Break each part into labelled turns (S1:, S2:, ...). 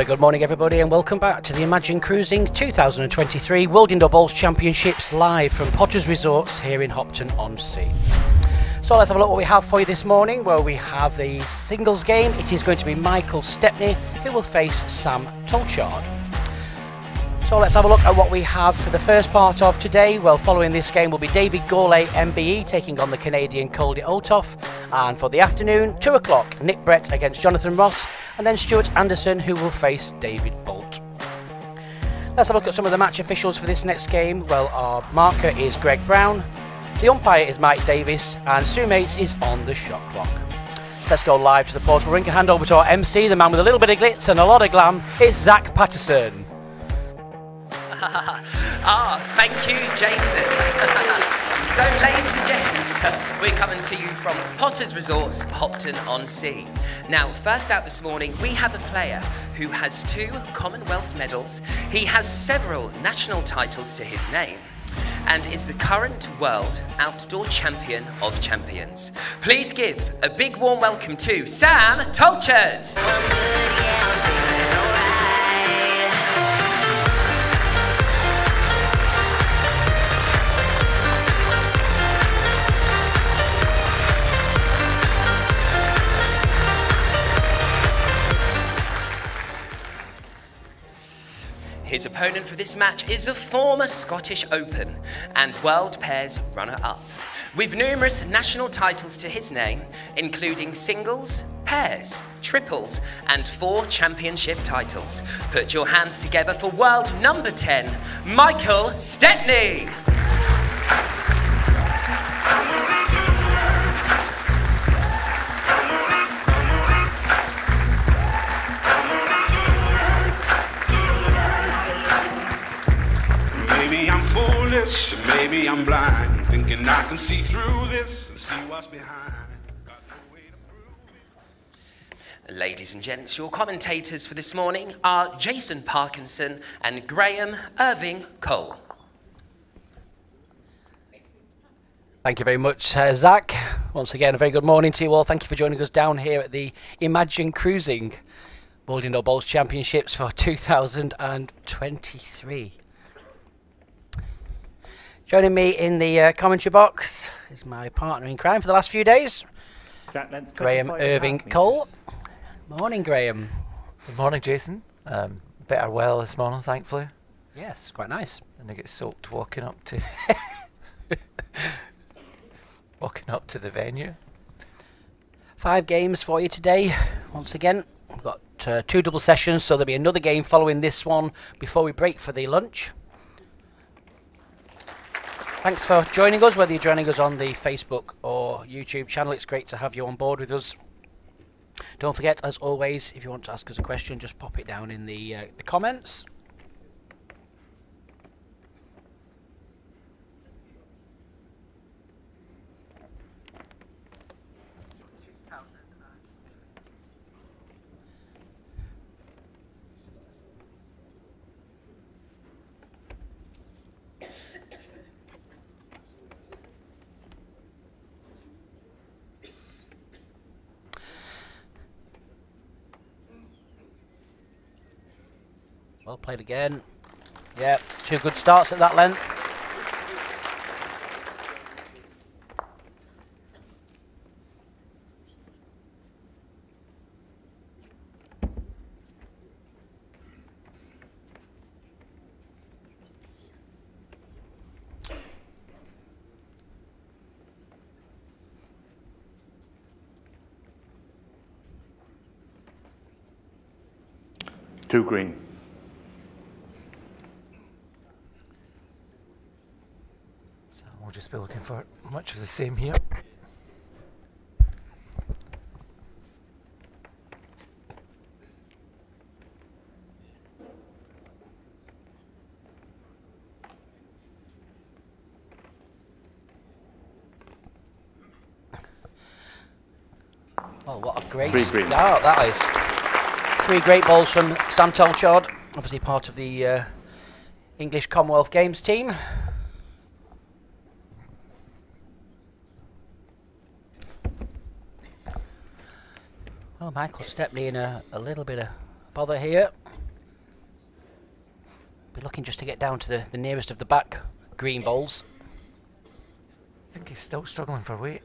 S1: Very good morning, everybody, and welcome back to the Imagine Cruising 2023 World Indoor Bowls Championships live from Potters Resorts here in Hopton on Sea. So let's have a look what we have for you this morning. Well, we have the singles game. It is going to be Michael Stepney who will face Sam Tolchard. So let's have a look at what we have for the first part of today. Well, following this game will be David Gourlay, MBE, taking on the Canadian Coldy Otoff. And for the afternoon, 2 o'clock, Nick Brett against Jonathan Ross, and then Stuart Anderson, who will face David Bolt. Let's have a look at some of the match officials for this next game. Well, our marker is Greg Brown, the umpire is Mike Davis, and Sue Mates is on the shot clock. Let's go live to the portable rink and hand over to our MC, the man with a little bit of glitz and a lot of glam. It's Zach Patterson.
S2: Ah, thank you, Jason. so, ladies and gents, we're coming to you from Potters Resorts, Hopton on Sea. Now, first out this morning, we have a player who has two Commonwealth medals. He has several national titles to his name and is the current world outdoor champion of champions. Please give a big warm welcome to Sam Tolchard. His opponent for this match is a former Scottish Open and World Pairs runner-up, with numerous national titles to his name, including singles, pairs, triples, and four championship titles. Put your hands together for world number 10, Michael Stepney.
S3: Foolish, maybe I'm blind, thinking I can see through this and see what's behind.
S2: Ladies and gents, your commentators for this morning are Jason Parkinson and Graham Irving Cole.
S1: Thank you very much, uh, Zach. Once again, a very good morning to you all. Thank you for joining us down here at the Imagine Cruising World Indoor Bowls Championships for 2023. Joining me in the uh, commentary box is my partner in crime for the last few days, Graham Irving Cole. Morning, Graham.
S4: Good morning, Jason. Um, better well this morning, thankfully.
S1: Yes, quite nice.
S4: And I get soaked walking up to walking up to the venue.
S1: Five games for you today. Once again, we've got uh, two double sessions, so there'll be another game following this one before we break for the lunch. Thanks for joining us, whether you're joining us on the Facebook or YouTube channel. It's great to have you on board with us. Don't forget, as always, if you want to ask us a question, just pop it down in the, uh, the comments. Well played again. Yeah, two good starts at that length.
S5: Two green.
S4: We'll just be looking for much of the same here.
S1: Oh, what a great start that is. Three great balls from Sam Tolchard, obviously part of the uh, English Commonwealth Games team. Well, Michael Stepney in a, a little bit of bother here. Be looking just to get down to the, the nearest of the back green balls.
S4: I think he's still struggling for weight.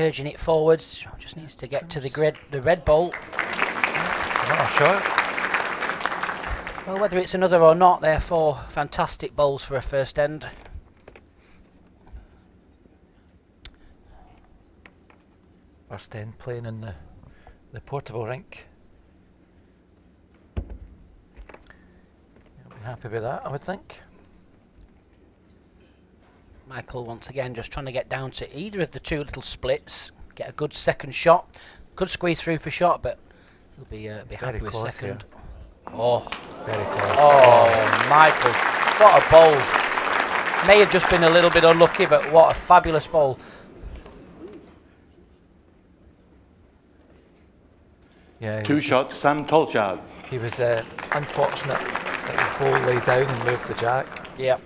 S1: Urging it forwards. Just needs to get to the grid, the red ball.
S4: Not a.
S1: Well, whether it's another or not, they're four fantastic bowls for a first end.
S4: First end playing in the the portable rink. You'll be happy with that, I would think.
S1: Michael once again just trying to get down to either of the two little splits, get a good second shot. Could squeeze through for shot, but he'll be uh, be happy
S4: very
S1: with
S4: close
S1: second.
S4: here.
S1: Oh,
S4: Very close.
S1: oh, Michael, what a bowl! May have just been a little bit unlucky, but what a fabulous bowl.
S4: Yeah,
S5: Two shots, Sam Tolchard.
S4: He was uh, unfortunate that his ball lay down and moved the jack.
S1: Yep.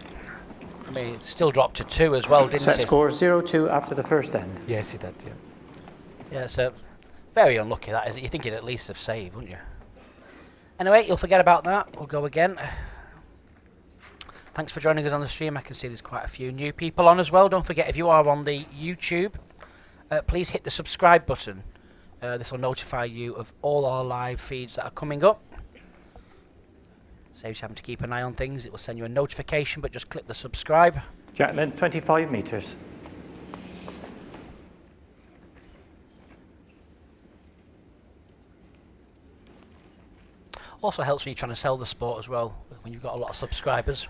S1: I mean, still dropped to two as well, didn't
S6: Set
S1: he?
S6: score 0-2 after the first end.
S4: Yes, he did. Yeah.
S1: Yeah, so very unlucky that is. You think he'd at least have saved, wouldn't you? Anyway, you'll forget about that. We'll go again. Thanks for joining us on the stream. I can see there's quite a few new people on as well. Don't forget, if you are on the YouTube, uh, please hit the subscribe button. Uh, this will notify you of all our live feeds that are coming up. Saves having to keep an eye on things. It will send you a notification, but just click the subscribe.
S6: Jack length 25 metres.
S1: Also helps when you're trying to sell the sport as well, when you've got a lot of subscribers.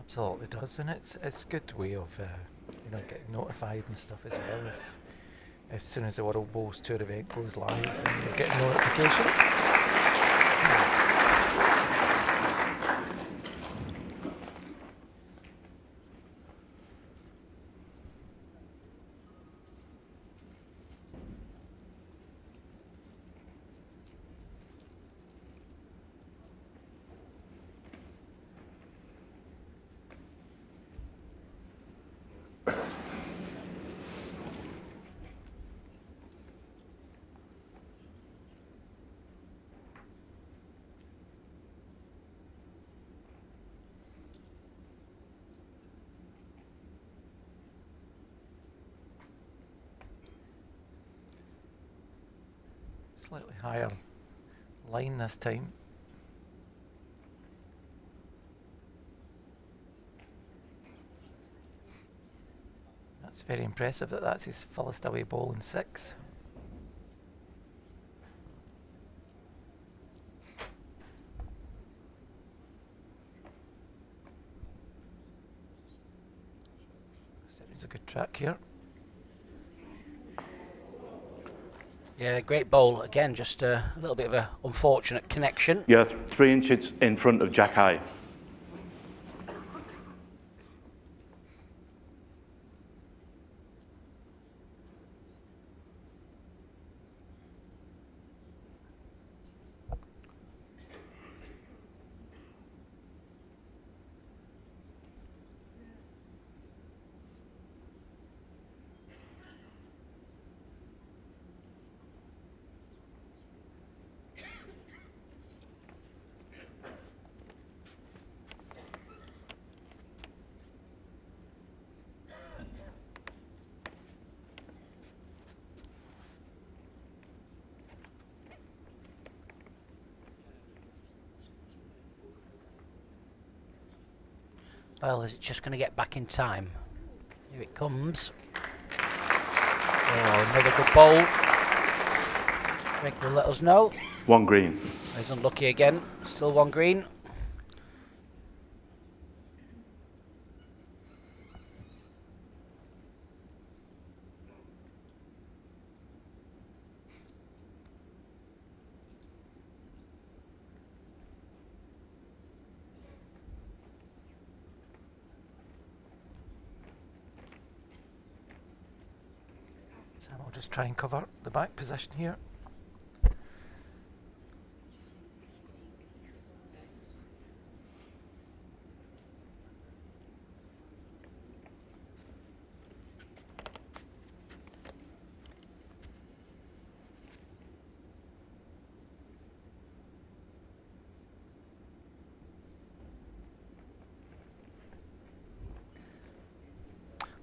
S4: Absolutely does, and it's it's a good way of uh, you know getting notified and stuff as well. If as soon as the World Bowls Tour event goes live, then you'll get a notification. Slightly higher line this time. That's very impressive that that's his fullest away ball in six. It's a good track here.
S1: Yeah, great bowl. Again, just a little bit of an unfortunate connection.
S5: Yeah, three inches in front of Jack High.
S1: Well, is it just going to get back in time? Here it comes. Oh, another good bowl. Rick will let us know.
S5: One green.
S1: He's unlucky again. Still one green.
S4: Try and cover the back position here.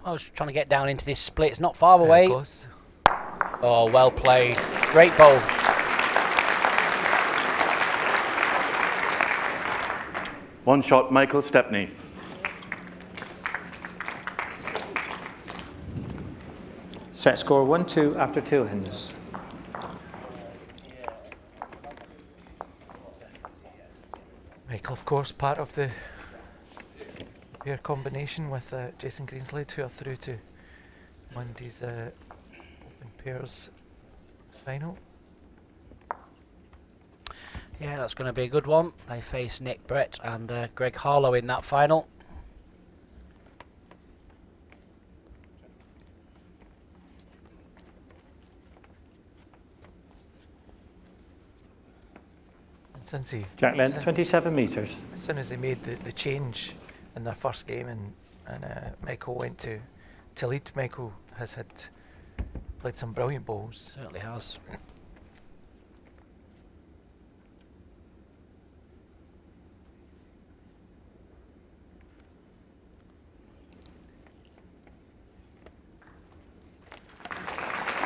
S1: I was trying to get down into this split. It's not far away.
S4: Close.
S1: Oh, well played. Great bowl.
S5: One shot, Michael Stepney.
S6: Set score 1 2 after two ends.
S4: Michael, of course, part of the pair combination with uh, Jason Greenslade, who are through to Monday's uh, Open Pairs final.
S1: Yeah, that's going to be a good one. They face Nick Brett and uh, Greg Harlow in that final.
S4: And since he,
S6: Jack length 27 metres.
S4: as soon as they made the, the change in their first game and, and uh, Michael went to, to lead, Michael has had played some brilliant balls.
S1: Certainly has.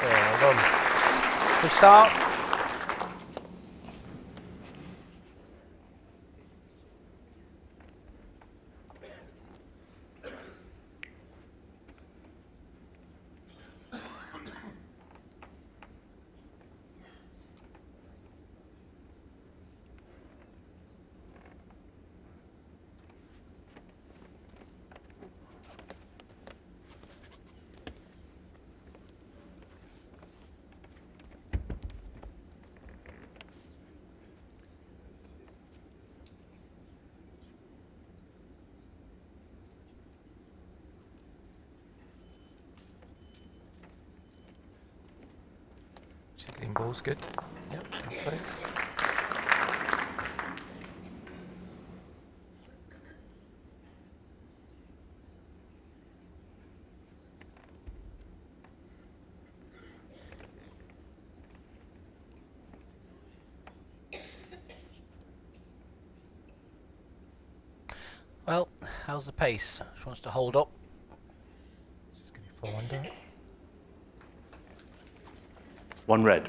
S1: Yeah, well done. Good start.
S4: The good. Yep, perfect.
S1: Well, how's the pace? Just wants to hold up.
S4: Just going to fall under.
S5: One red.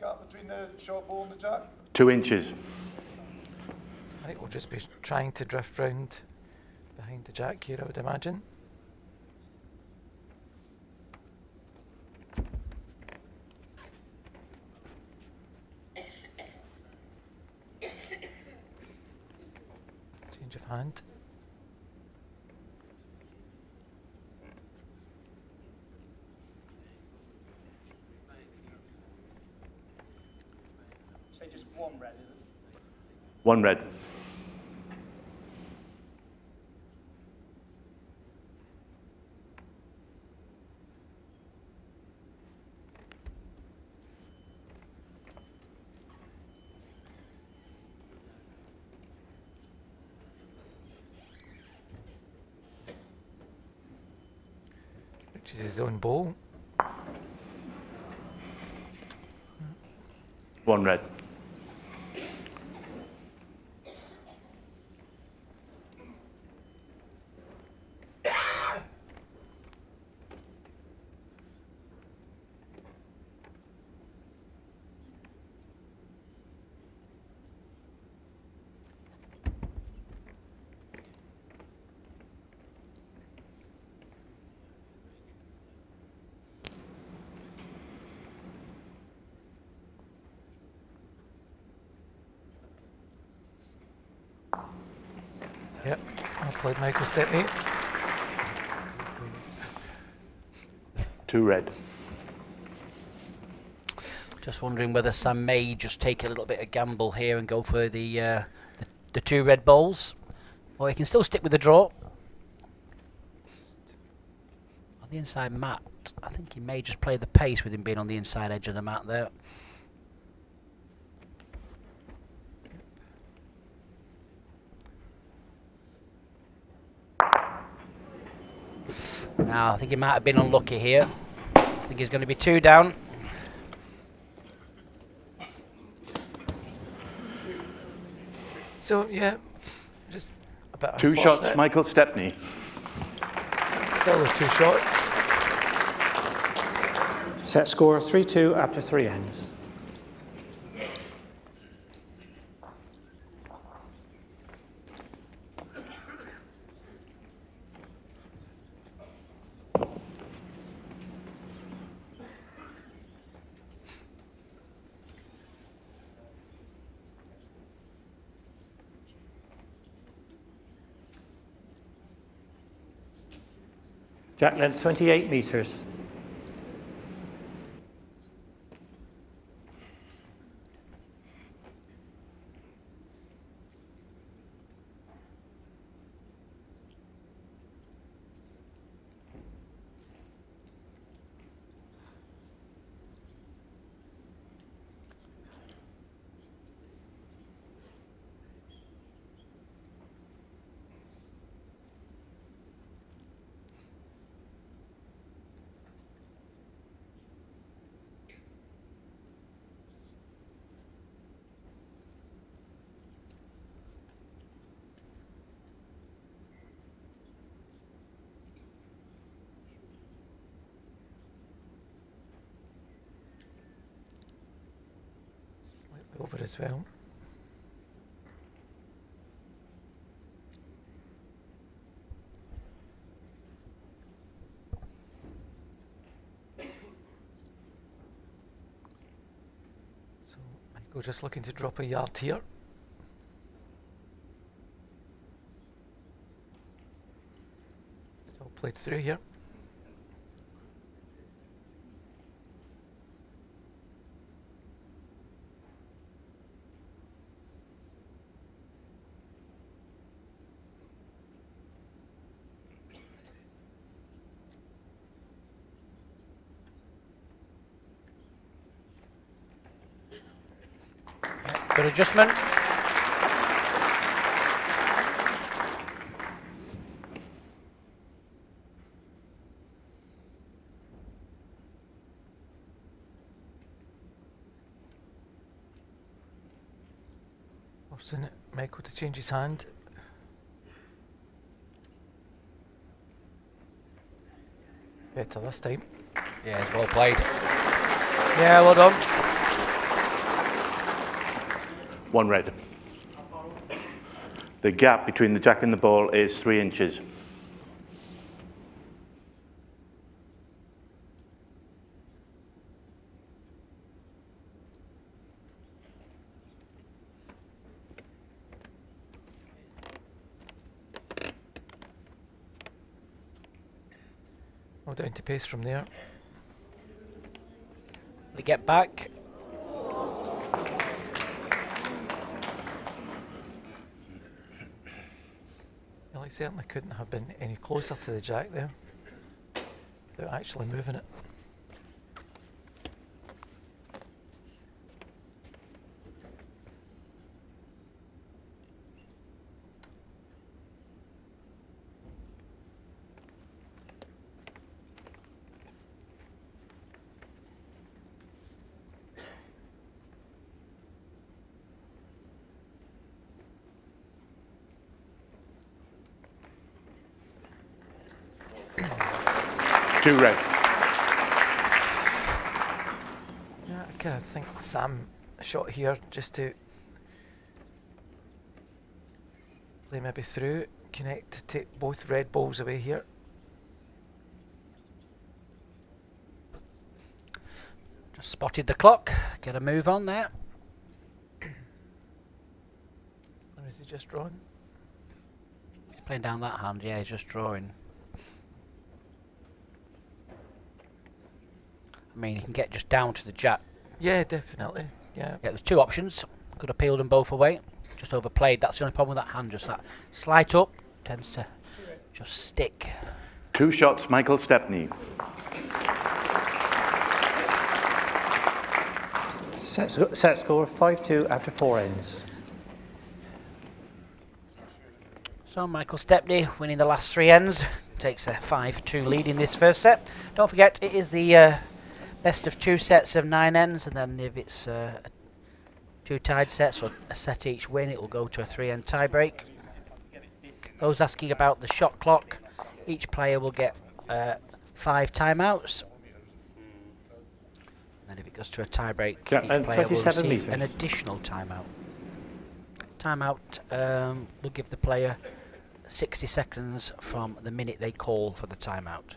S7: Gap between the short ball and the jack.
S5: Two inches.
S4: So Mike will just be trying to drift round behind the jack here, I would imagine. Change of hand.
S7: Say just one red, is it?
S5: One red.
S4: which is his own ball.
S5: One red.
S4: Yep, I played Michael Stepney.
S5: Two red.
S1: Just wondering whether Sam may just take a little bit of gamble here and go for the uh, the, the two red balls, or he can still stick with the draw. On the inside mat, I think he may just play the pace with him being on the inside edge of the mat there. Now, I think he might have been unlucky here. I think he's going to be two down.
S4: So yeah, just a bit
S5: Two shots,
S4: unfortunate.
S5: Michael Stepney.
S4: Still with two shots.
S6: Set score 3 2 after three ends. Jack length 28 metres.
S4: Slightly over as well. So Michael just looking to drop a yard here. Still played through here.
S1: Adjustment.
S4: Oh, Forcing it, Michael to change his hand. Better this time.
S1: Yeah, it's well played.
S4: Yeah, well done.
S5: One red. The gap between the jack and the ball is three inches.
S4: Well down to pace from there.
S1: We get back.
S4: He certainly couldn't have been any closer to the jack there. Without actually moving it.
S5: Two red.
S4: Yeah, I kind of think Sam shot here just to play maybe through, connect to take both red balls away here.
S1: Just spotted the clock. Get a move on there.
S4: Or is he just drawing?
S1: He's playing down that hand. Yeah, he's just drawing. I mean, he can get just down to the jack.
S4: Yeah, definitely. Yeah.
S1: Yeah, there's two options. Could have peeled them both away. Just overplayed. That's the only problem with that hand. Just that slight up tends to just stick.
S5: Two shots, Michael Stepney.
S6: Set, sc- set score 5 2 after four ends.
S1: So Michael Stepney winning the last three ends takes a 5-2 lead in this first set. Don't forget it is the uh, best of two sets of nine ends, and then if it's uh, two tied sets or a set each win, it will go to a three-end tiebreak. Those asking about the shot clock, each player will get uh, five timeouts. And if it goes to a tiebreak,
S6: Yeah,
S1: each player will
S6: 27
S1: receive an additional timeout. Timeout um, will give the player 60 seconds from the minute they call for the timeout.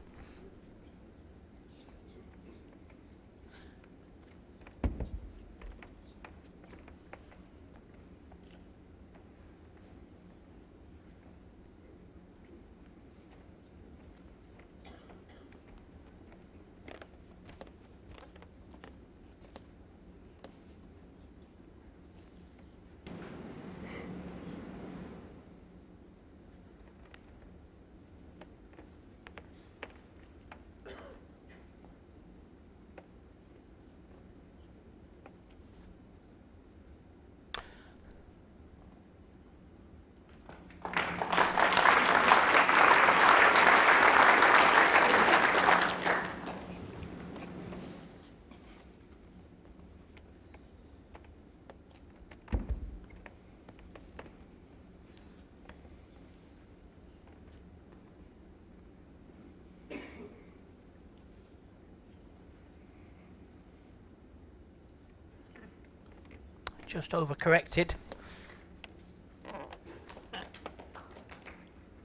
S1: Just overcorrected.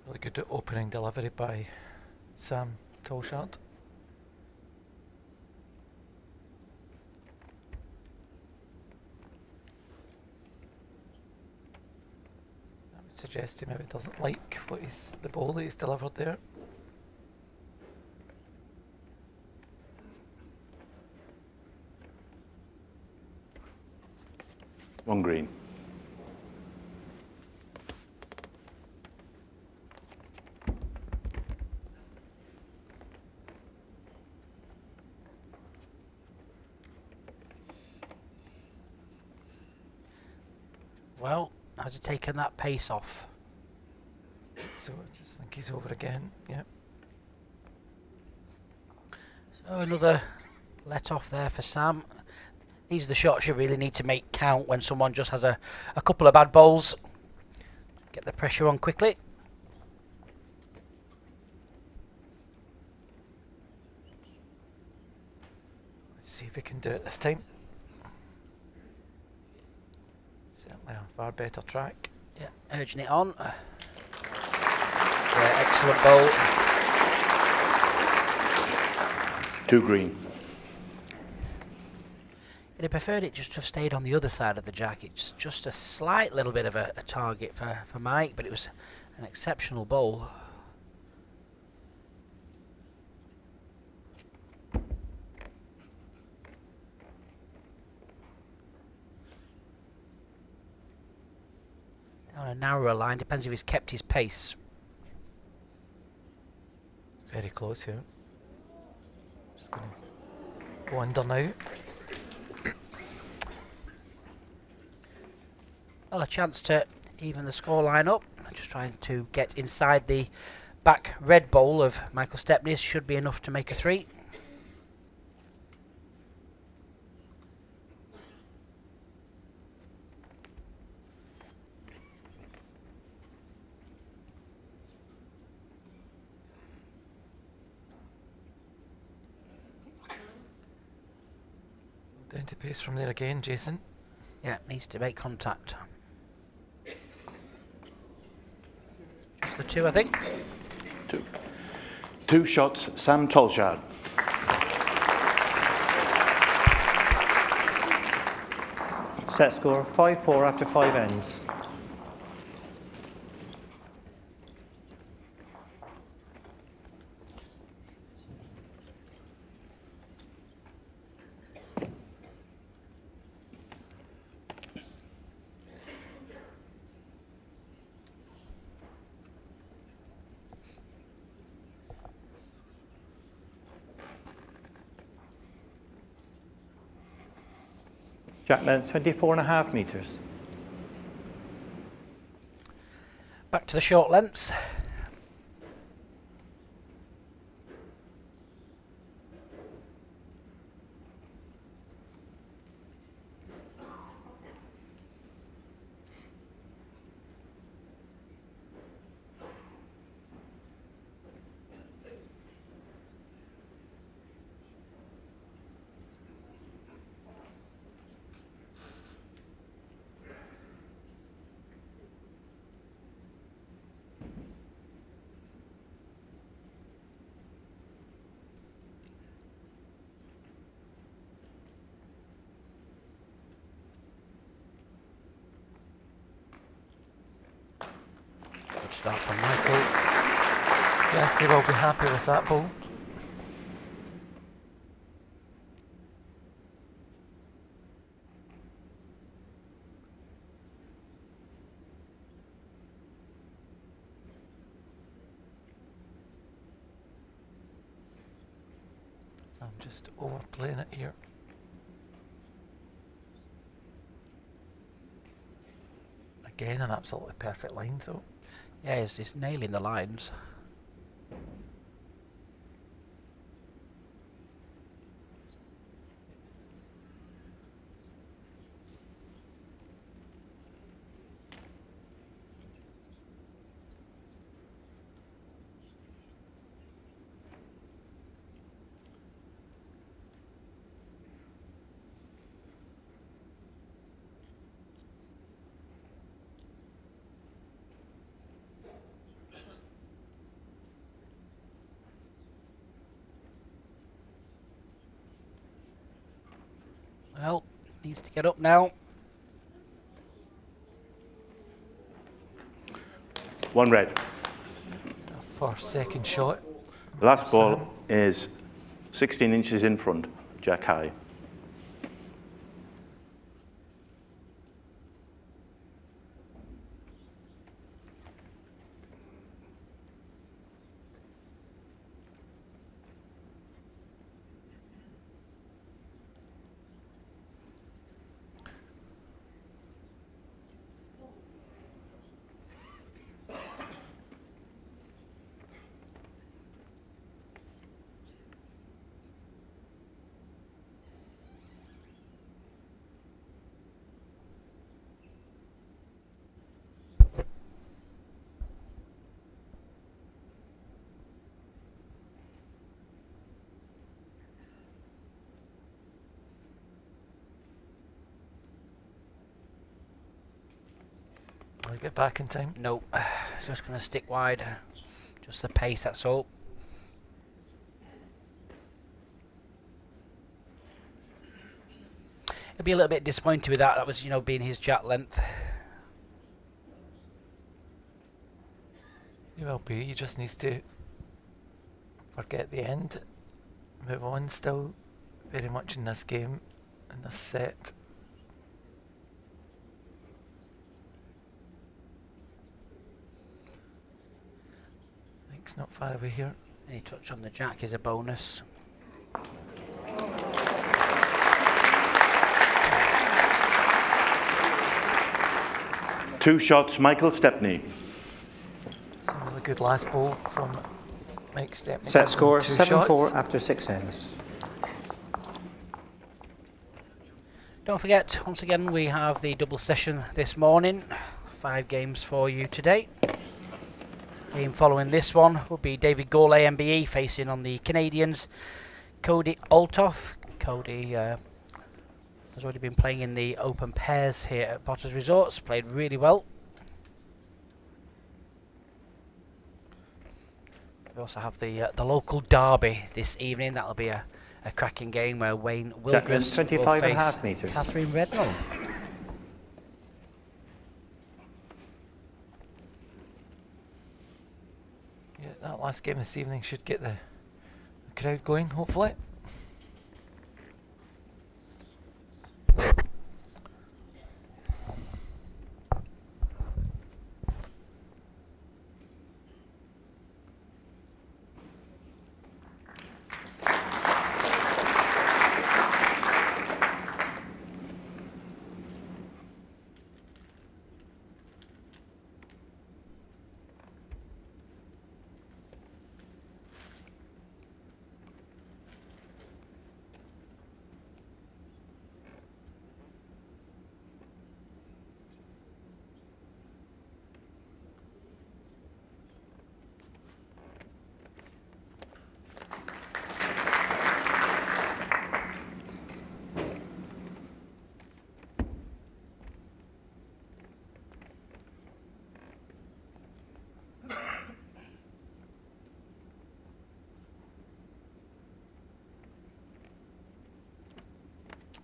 S4: Really good opening delivery by Sam Tolchard. I would suggest he maybe doesn't like what he's the ball that he's delivered there.
S5: One green.
S1: Well, has he taken that pace off?
S4: So I just think he's over again. yep.
S1: So another let off there for Sam. These are the shots you really need to make count when someone just has a, a couple of bad bowls. Get the pressure on quickly.
S4: Let's see if we can do it this time. Certainly a far better track.
S1: Yeah, urging it on. Yeah, excellent bowl.
S5: Two green.
S1: He preferred it just to have stayed on the other side of the jack. It's just a slight little bit of a, a target for, for Mike, but it was an exceptional bowl. Down a narrower line, depends if he's kept his pace.
S4: It's very close here. Just going to go under now.
S1: Well, a chance to even the scoreline up. Just trying to get inside the back red bowl of Michael Stepney's should be enough to make a three.
S4: Down to pace from there again, Jason.
S1: Yeah, needs to make contact. Just the two, I think.
S5: Two. Two shots, Sam Tolchard.
S6: Set score 5 4 after five ends. Jack length 24 and a half metres.
S1: Back to the short lengths. Good start from Michael.
S4: Yes, they will be happy with that ball. I'm just overplaying it here. Again, an absolutely perfect line though.
S1: Yeah, he's, he's nailing the lines. Well, needs to get up now.
S5: One red.
S4: For second shot.
S5: Last ball is 16 inches in front, Jack high.
S4: I'll get back in time.
S1: Nope. Just going to stick wide. Just the pace, that's all. He'll be a little bit disappointed with that. That was, you know, being his jack length.
S4: You will be. You just needs to forget the end. Move on. Still very much in this game, in this set. Mike's not far away here.
S1: Any touch on the jack is a bonus.
S5: Two shots, Michael Stepney.
S4: Some really good last ball from Mike Stepney.
S6: Set score
S4: two
S6: 7 4 after six ends.
S1: Don't forget, once again, we have the double session this morning. Five games for you today. Game following this one will be David Gourlay, MBE, facing on the Canadians. Cody Altoff. Cody uh, has already been playing in the open pairs here at Potters Resorts. Played really well. We also have the uh, the local derby this evening. That'll be a, a cracking game where Wayne
S6: Jack
S1: will
S6: 25 and a
S1: face. Catherine Redmond.
S4: That last game this evening should get the, crowd going, hopefully.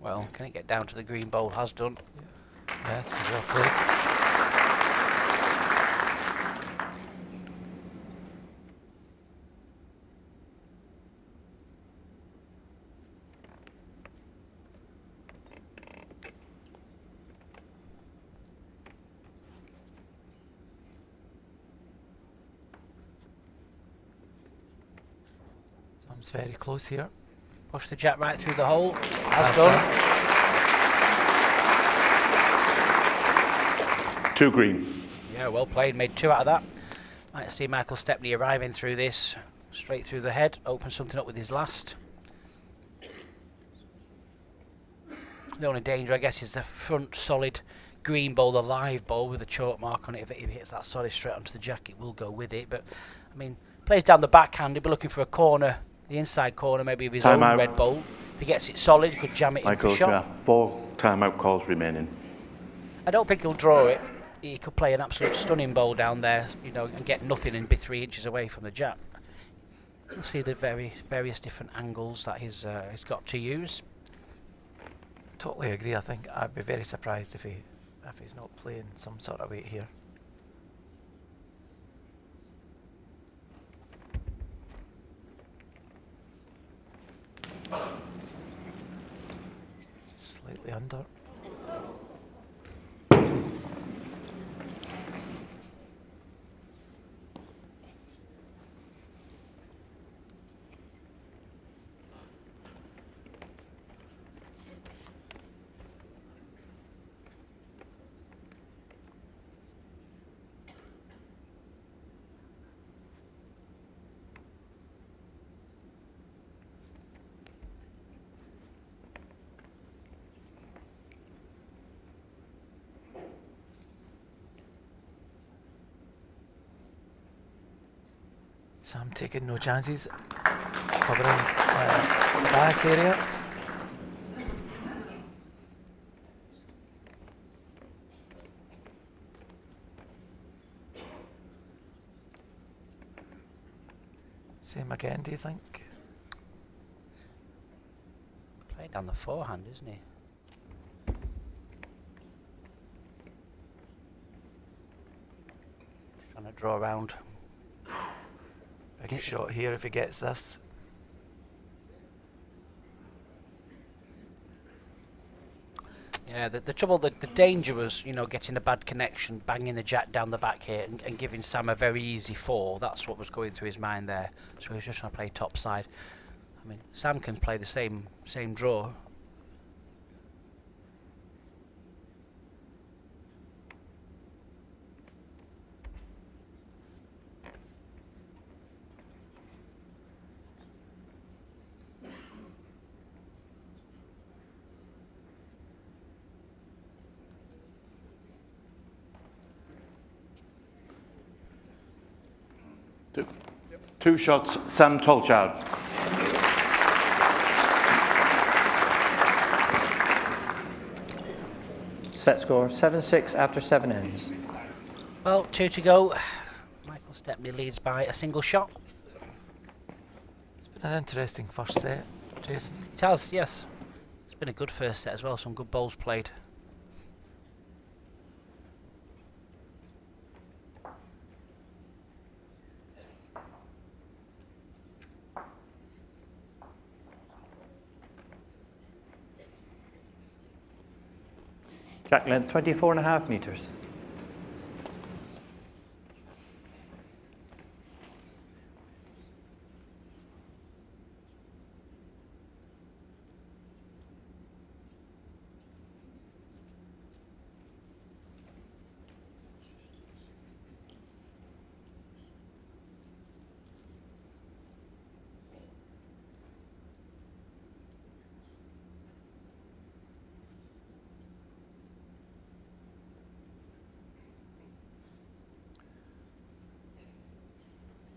S1: Well, can it get down to the green bowl? Has done.
S4: Yes, he's well played. Sam's very close here.
S1: Push the jack right through the hole. Has
S4: Has
S1: done.
S5: Two green.
S1: Yeah, well played. Made two out of that. Might see Michael Stepney arriving through this. Straight through the head. Open something up with his last. The only danger, I guess, is the front solid green ball, the live ball with a chalk mark on it. If it, hits that solid straight onto the jack, it will go with it. But, I mean, plays down the backhand. He'll be looking for a corner, the inside corner, maybe of his
S5: Time
S1: own
S5: out.
S1: red ball. If he gets it solid, he could jam it in for shot.
S5: have four timeout calls remaining.
S1: I don't think he'll draw it. He could play an absolute stunning bowl down there, you know, and get nothing and be three inches away from the jack. You'll see the very various different angles that he's uh, he's got to use.
S4: Totally agree. I think I'd be very surprised if he if he's not playing some sort of weight here. Slightly under. Sam taking no chances. Covering uh, back area. Same again, do you think?
S1: Playing down the forehand, isn't he? Just trying to draw around.
S4: Big shot here if he gets this.
S1: Yeah, the, the trouble, the, the danger was, you know, getting a bad connection, banging the jack down the back here, and, and giving Sam a very easy fall. That's what was going through his mind there. So he was just trying to play top side. I mean, Sam can play the same same draw.
S5: Two shots, Sam Tolchard.
S6: Set score 7 6 after 7 ends.
S1: Well, two to go. Michael Stepney leads by a single shot.
S4: It's been an interesting first set, Jason.
S1: It has, yes. It's been a good first set as well. Some good bowls played.
S6: Jack length 24 and a half metres.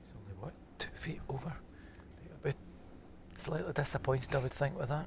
S4: He's only what two feet over. Be a bit slightly disappointed, I would think, with that.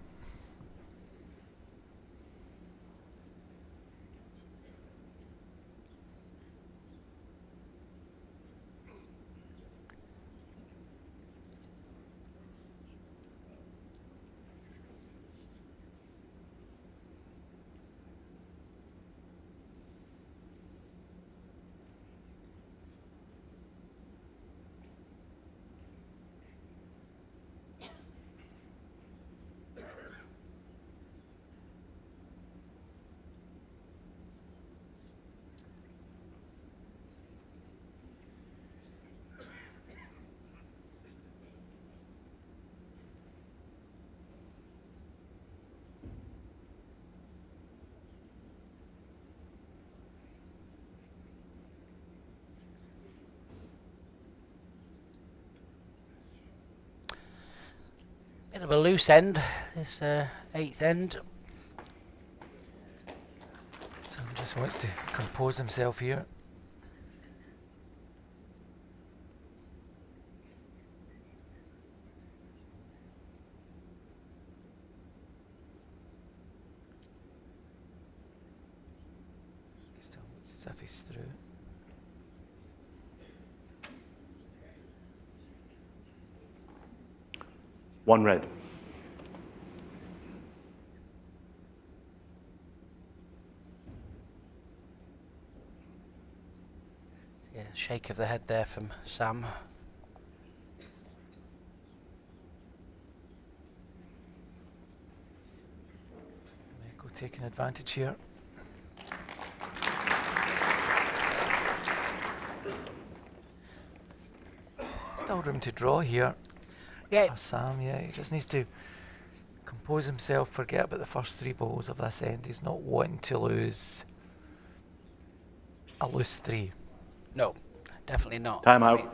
S1: Of a loose end, this uh, eighth end.
S4: Sam just wants to compose himself here. Still through.
S5: One red.
S1: Yeah, shake of the head there from Sam.
S4: Mako taking advantage here. Still room to draw here.
S1: Yeah,
S4: for Sam, yeah, he just needs to compose himself, forget about the first three balls of this end. He's not wanting to lose a loose three.
S1: no, definitely not.
S5: Time
S1: I
S5: out.
S1: mean,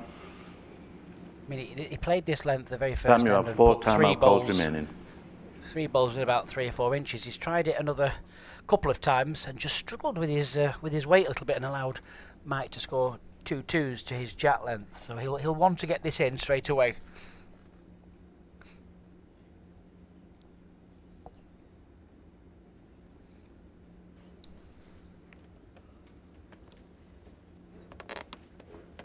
S1: I mean, he, he played this length the very first
S5: Time you
S1: end
S5: have four
S1: put three
S5: timeout
S1: balls,
S5: remaining.
S1: three balls in about three or four inches. He's tried it another couple of times and just struggled with his uh, with his weight a little bit and allowed Mike to score two twos to his jack length. So he'll he'll want to get this in straight away.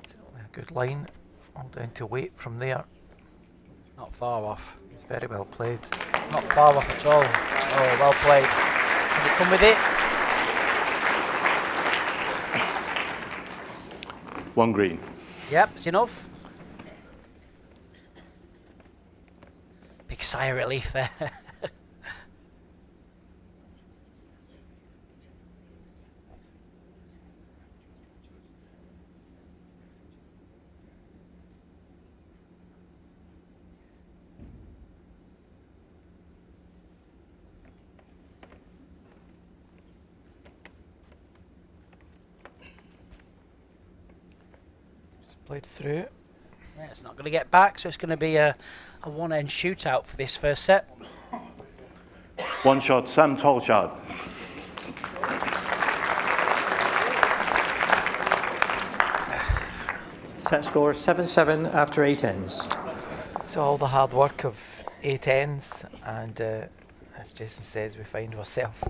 S4: Certainly a good line. All down to weight from there.
S1: Not far off.
S4: It's very well played.
S1: Not far off at all. Oh, well played. Has it come with it?
S5: One green.
S1: Yep, it's enough. Big sigh of relief there.
S4: Just played through.
S1: Yeah, it's not going to get back, so it's going to be a, a one end shootout for this first set.
S5: One shot, Sam Tolchard.
S6: Set score 7 7 after 8 ends.
S4: So all the hard work of eight ends, and uh, as Jason says, we find ourselves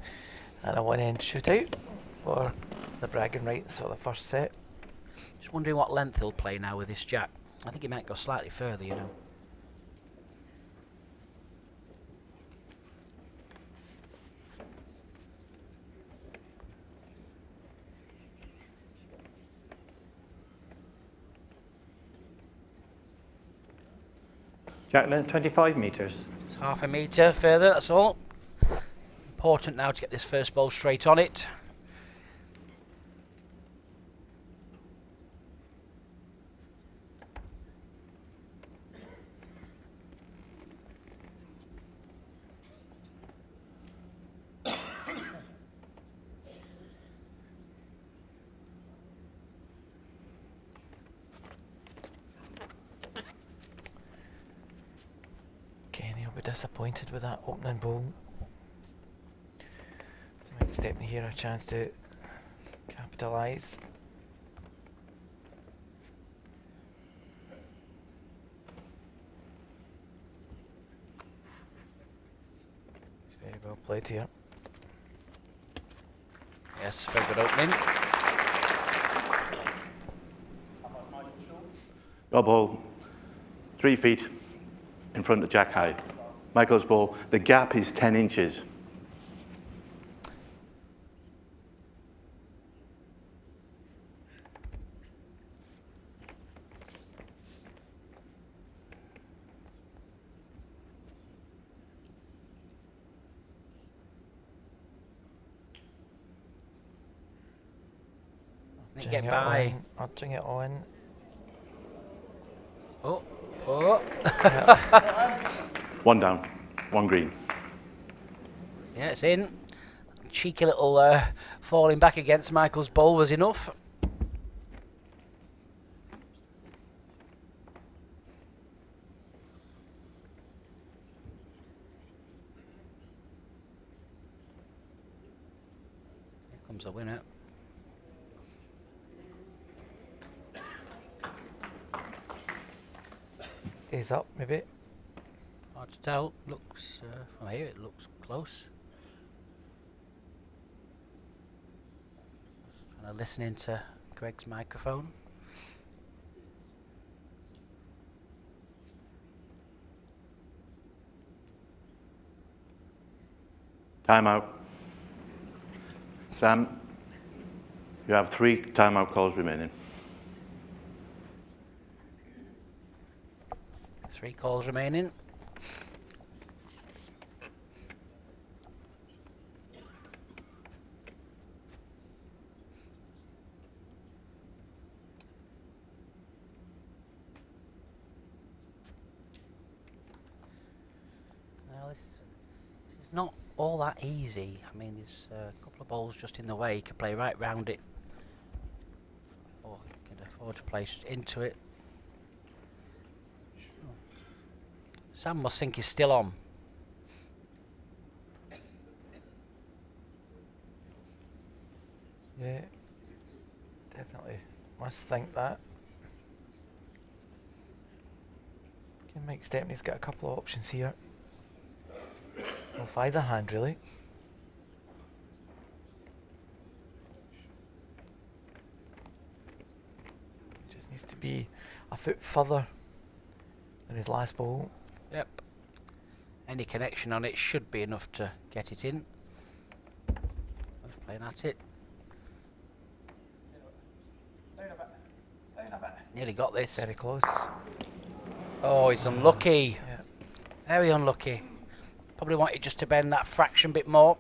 S4: in a one-end shootout for the bragging rights for the first set.
S1: Just wondering what length he'll play now with this jack. I think he might go slightly further, you know.
S6: Jack length 25 metres.
S1: It's half a metre further, that's all. Important now to get this first ball straight on it.
S4: Kenny will be disappointed with that opening ball. So Mike Stepney here a chance to capitalise. It's very well played here.
S1: Yes, very good opening.
S5: Your ball, three feet in front of Jack High. Michael's ball, the gap is 10 inches.
S1: Didn't
S4: Urging
S1: get
S4: it
S1: by.
S4: on, urging oh, it on.
S1: Oh, oh.
S5: One down, one green.
S1: Yeah, it's in. Cheeky little uh, falling back against Michael's ball was enough. Here comes the winner.
S4: He's up maybe.
S1: Hard to tell. Looks uh, from here. It looks close. Trying to listen into Greg's microphone.
S5: Timeout. Sam, you have three timeout calls remaining.
S1: Three calls remaining. Well, this, this is not all easy. I mean, there's uh, a couple of balls just in the way. You can play right round it, or you can afford to play into it. Sam must think he's still on.
S4: Yeah. Definitely must think that. Mike Stepney's got a couple of options here. Off either hand, really. Just needs to be a foot further than his last ball.
S1: Yep. Any connection on it should be enough to get it in. Just playing at it.
S7: Down a bit. Down a bit.
S1: Nearly got this.
S4: Very close.
S1: Oh, he's unlucky.
S4: Yeah.
S1: Very unlucky. Probably wanted just to bend that fraction bit more.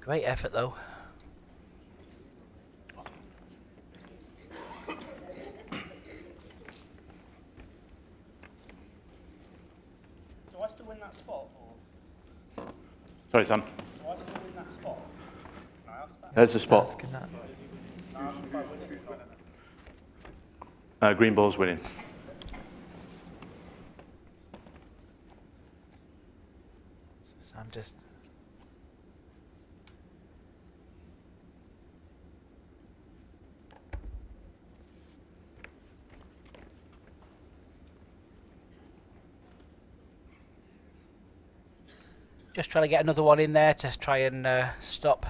S1: Great effort though.
S7: Do I still win that spot? Or
S5: Sorry, Sam.
S7: do I still win that spot? No,
S5: There's the spot.
S4: Asking that.
S5: Uh, green ball's winning.
S4: So Sam just
S1: Just trying to get another one in there to try and uh, stop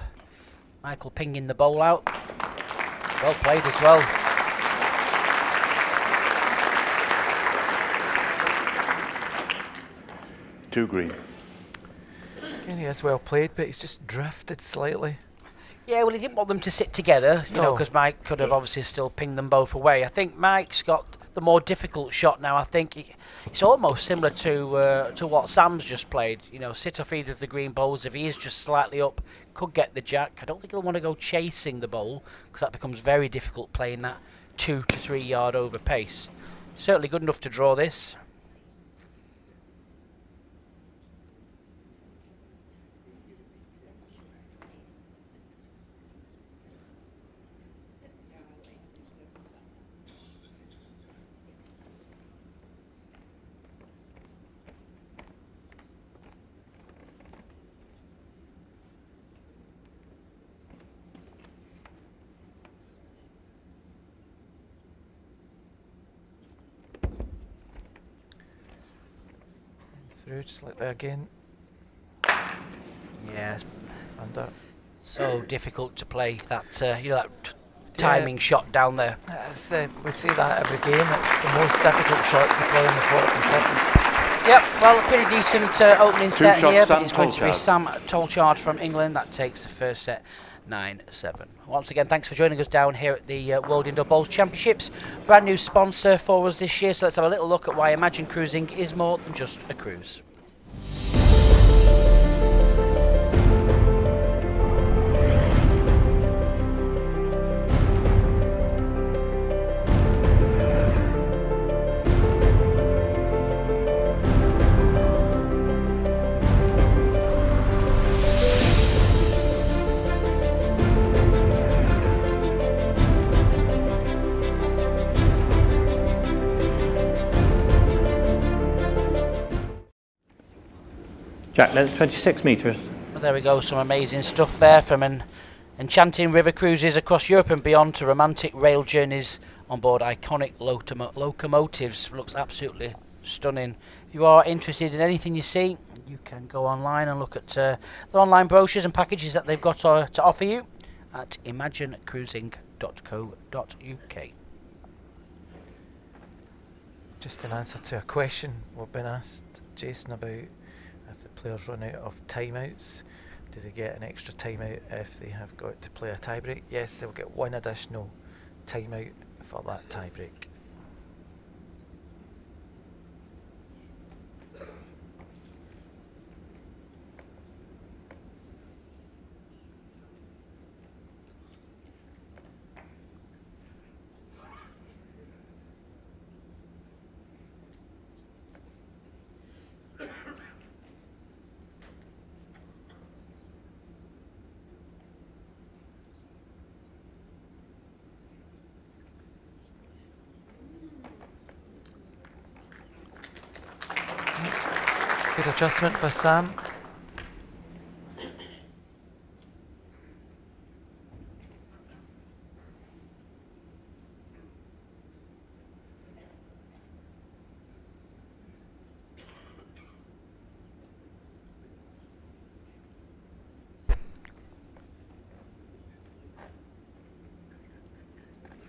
S1: Michael pinging the bowl out. Well played as well.
S5: Two green.
S4: Kenny is well played, but he's just drifted slightly.
S1: Yeah, well, he didn't want them to sit together, you know, because Mike could have obviously still pinged them both away. I think Mike's got the more difficult shot now. I think he, it's almost similar to uh, to what Sam's just played. You know, sit off either of the green bowls. If he is just slightly up, could get the jack. I don't think he'll want to go chasing the bowl because that becomes very difficult playing that two to three yard over pace. Certainly good enough to draw this.
S4: Through just like that again.
S1: Yes,
S4: Under.
S1: so difficult to play that. Uh, you know that t-
S4: Yeah.
S1: timing shot down there.
S4: It's the, we see that every game. It's the most difficult shot to play on the court surface.
S1: Yep, well, a pretty decent uh, opening set here, but
S5: Sam
S1: it's going to be
S5: Tolchard.
S1: Sam Tolchard from England that takes the first set 9 7. Once again, thanks for joining us down here at the uh, World Indoor Bowls Championships. Brand new sponsor for us this year, so let's have a little look at why Imagine Cruising is more than just a cruise.
S6: Jack, length 26 metres.
S1: Well, there we go, some amazing stuff there from an Enchanting river cruises across Europe and beyond to romantic rail journeys on board iconic locomo- locomotives. Looks absolutely stunning. If you are interested in anything you see, you can go online and look at uh, the online brochures and packages that they've got uh, to offer you at imaginecruising.co.uk.
S4: Just in answer to a question we've been asked, Jason, about if the players run out of timeouts, do they get an extra timeout if they have got to play a tiebreak? Yes, they'll get one additional timeout for that tiebreak. Good adjustment for Sam.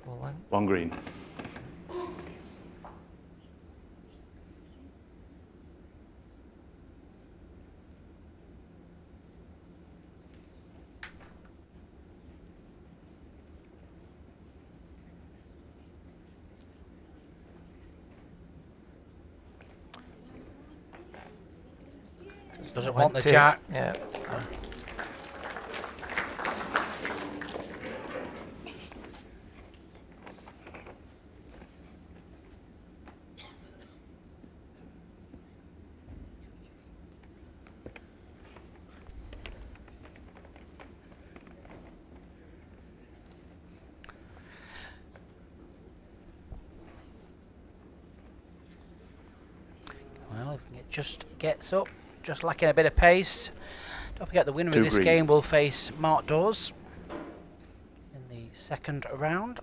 S4: Full in.
S5: One green.
S1: Doesn't
S4: Went
S1: want the
S4: to-
S1: jack.
S4: Yeah.
S1: It just gets up, just lacking a bit of pace. Don't forget the winner
S5: Two
S1: of this
S5: green.
S1: game will face Mark Dawes in the second round.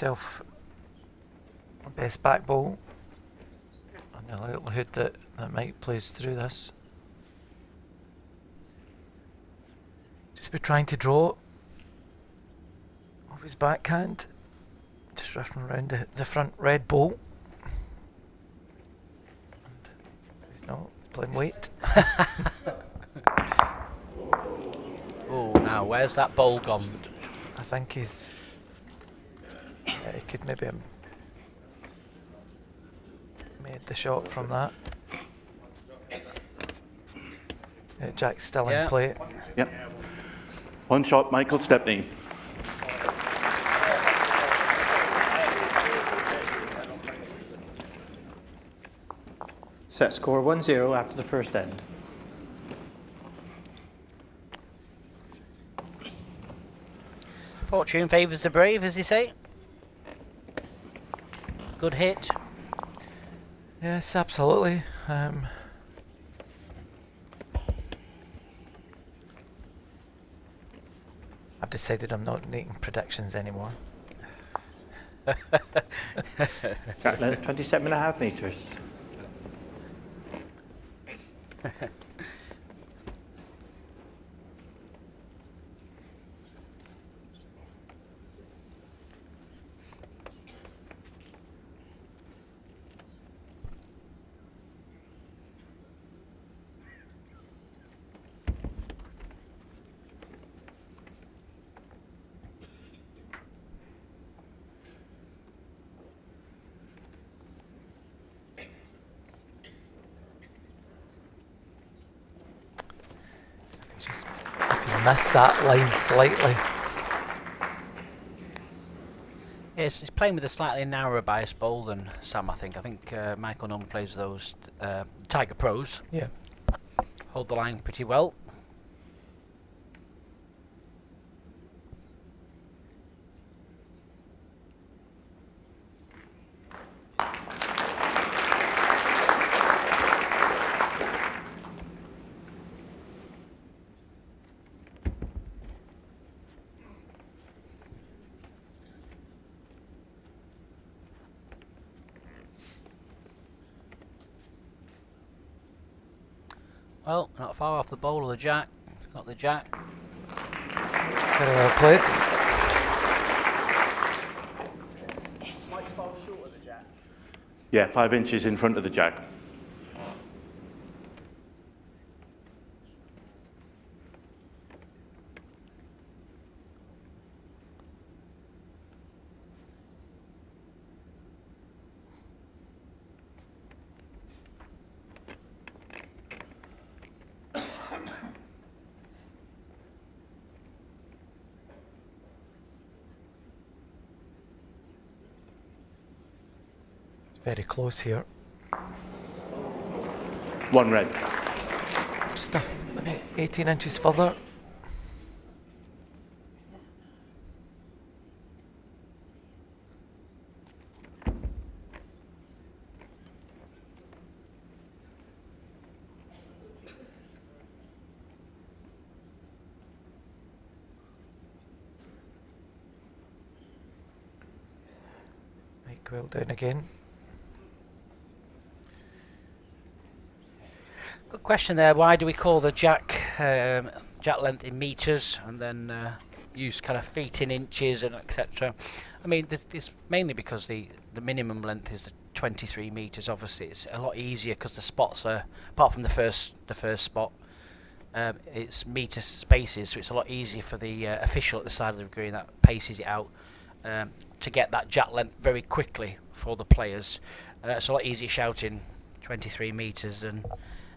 S4: Himself a best back ball. And the likelihood that, that Mike plays through this. Just be trying to draw off his backhand. Just riffing around the, the front red ball. And he's not playing weight.
S1: Oh, now where's that ball gone?
S4: I think he's. Yeah, he could maybe have made the shot from that. Yeah, Jack's still
S1: Yeah.
S4: in play.
S5: Yep. One shot, Michael Stepney.
S6: Set score 1 0 after the first end.
S1: Fortune favours the brave, as they say. Good hit.
S4: Yes, absolutely. Um, I've decided I'm not making predictions anymore.
S6: Jack length, 27 and a half metres.
S4: Missed that line slightly.
S1: It's, it's playing with a slightly narrower bias ball than Sam, I think. I think uh, Michael normally plays those uh, Tiger Pros.
S4: Yeah.
S1: Hold the line pretty. Well, not far off the bowl of the jack. Got the jack.
S4: Very well played.
S7: Might fall short of the jack.
S5: Yeah, five inches in front of the jack.
S4: Very close here.
S5: One red.
S4: Just a, maybe 18 inches further. Mike well down again.
S1: Question there. Why do we call the jack um, jack length in meters and then uh, use kind of feet in inches and etc. I mean, th- it's mainly because the the minimum length is the 23 meters. Obviously, it's a lot easier because the spots are apart from the first the first spot. Um, it's meter spaces, so it's a lot easier for the uh, official at the side of the green that paces it out um, to get that jack length very quickly for the players. Uh, it's a lot easier shouting 23 meters than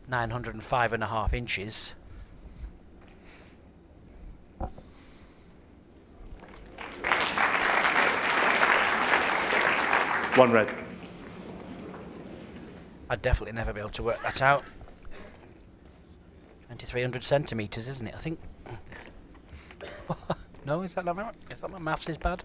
S1: 905 and a half inches.
S5: One red.
S1: I'd definitely never be able to work that out. 2300 centimetres, isn't it? I think. no, is that not right? Is that my maths is bad?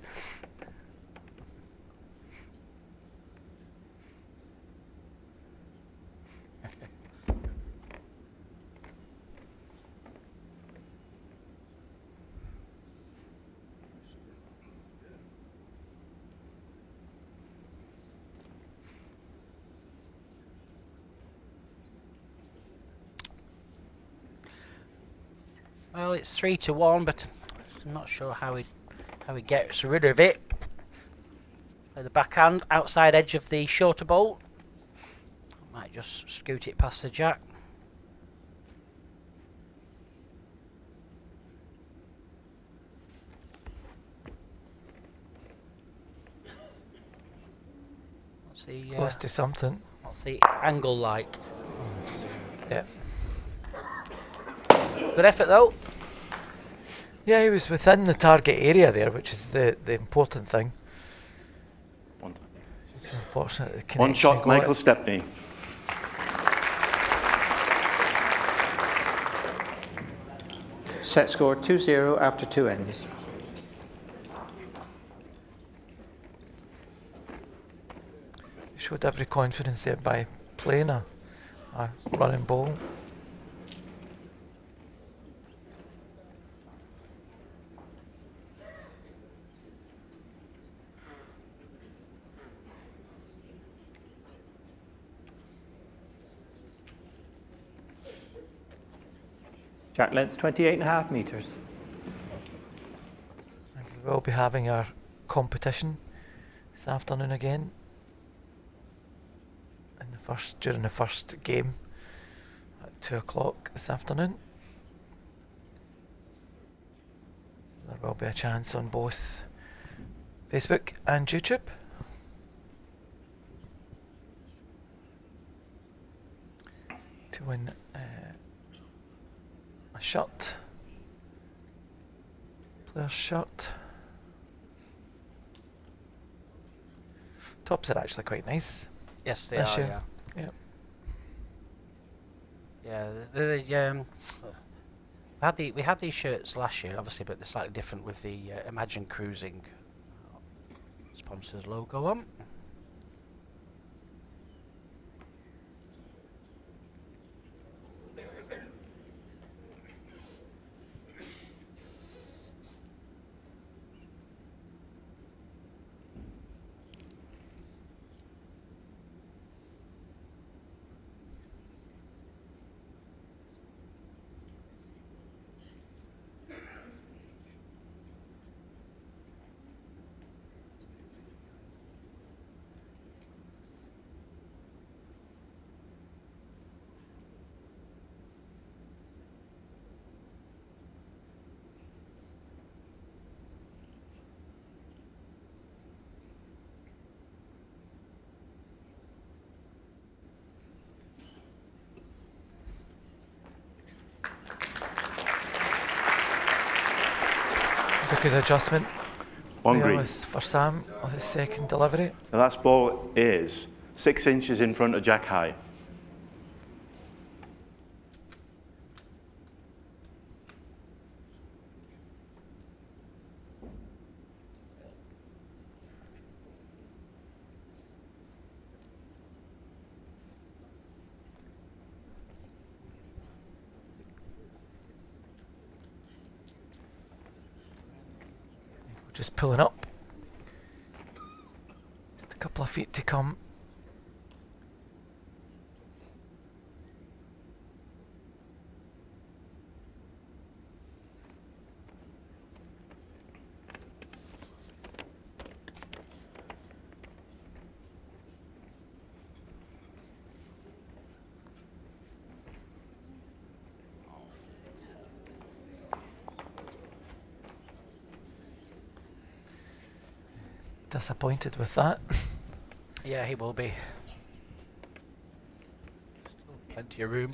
S1: Well, it's three to one, but I'm not sure how he how he gets rid of it. The backhand, outside edge of the shorter bolt. Might just scoot it past the jack. What's the uh,
S4: Close to something.
S1: what's the angle like?
S4: Yeah.
S1: Good effort though.
S4: Yeah, he was within the target area there, which is the, the important thing.
S5: One,
S4: It's unfortunate the
S5: one shot, Michael
S4: it.
S5: Stepney.
S6: Set score 2-0 after two ends.
S4: He showed every confidence there by playing a, a running ball.
S6: Jack length 28 and a half metres.
S4: And we will be having our competition this afternoon again. In the first during the first game at two o'clock this afternoon. So there will be a chance on both Facebook and YouTube. To win a shirt their shirt. Tops are actually quite nice.
S1: Yes, they
S4: This
S1: are.
S4: year.
S1: Yeah.
S4: Yep.
S1: Yeah. The, the, um, we had the we had these shirts last year, obviously, but they're slightly different with the uh, Imagine Cruising sponsors logo on.
S4: Good adjustment
S5: One
S4: there
S5: green.
S4: for Sam on his second delivery.
S5: The last ball is six inches in front of Jack High.
S4: Just pulling up. Just a couple of feet to come. Disappointed with that.
S1: Yeah, he will be. Still plenty of room.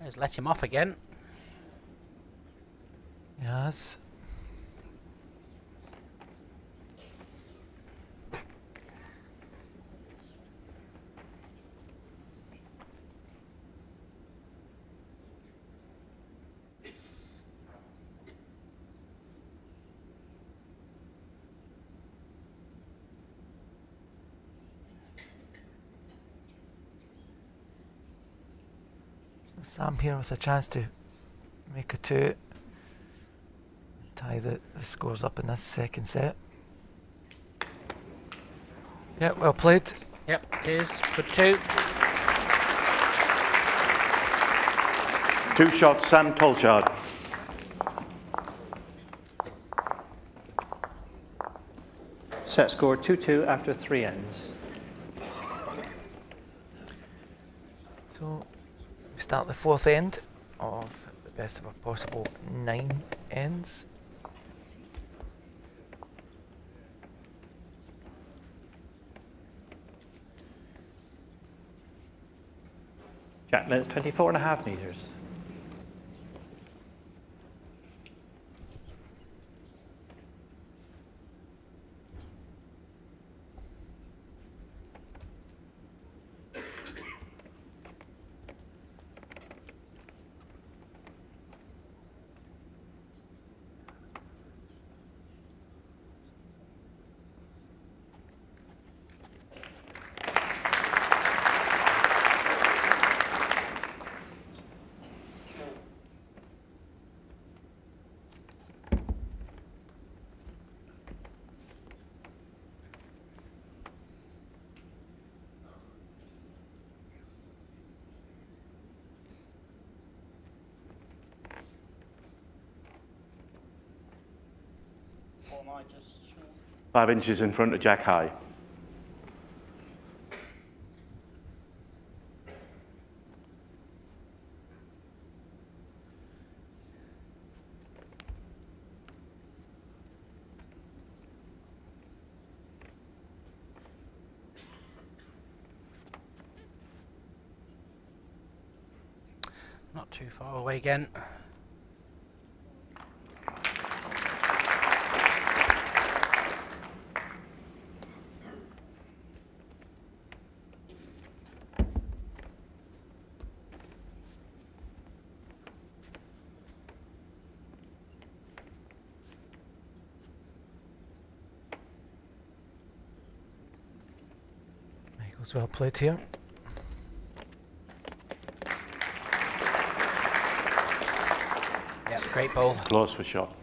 S1: Let's let him off again.
S4: Yes. Sam here with a chance to make a two. Tie the, the scores up in this second set. Yeah, well played.
S1: Yep, it is. Good two.
S5: Two shots, Sam Tolchard.
S6: Set score 2 2 after three ends.
S4: So we start the fourth end of the best of our possible nine ends.
S6: Jack length 24 and a half metres.
S5: five inches in front of jack high.
S1: Not too far away again.
S4: Michael's well played here.
S1: Yep, great ball.
S5: Close for shot.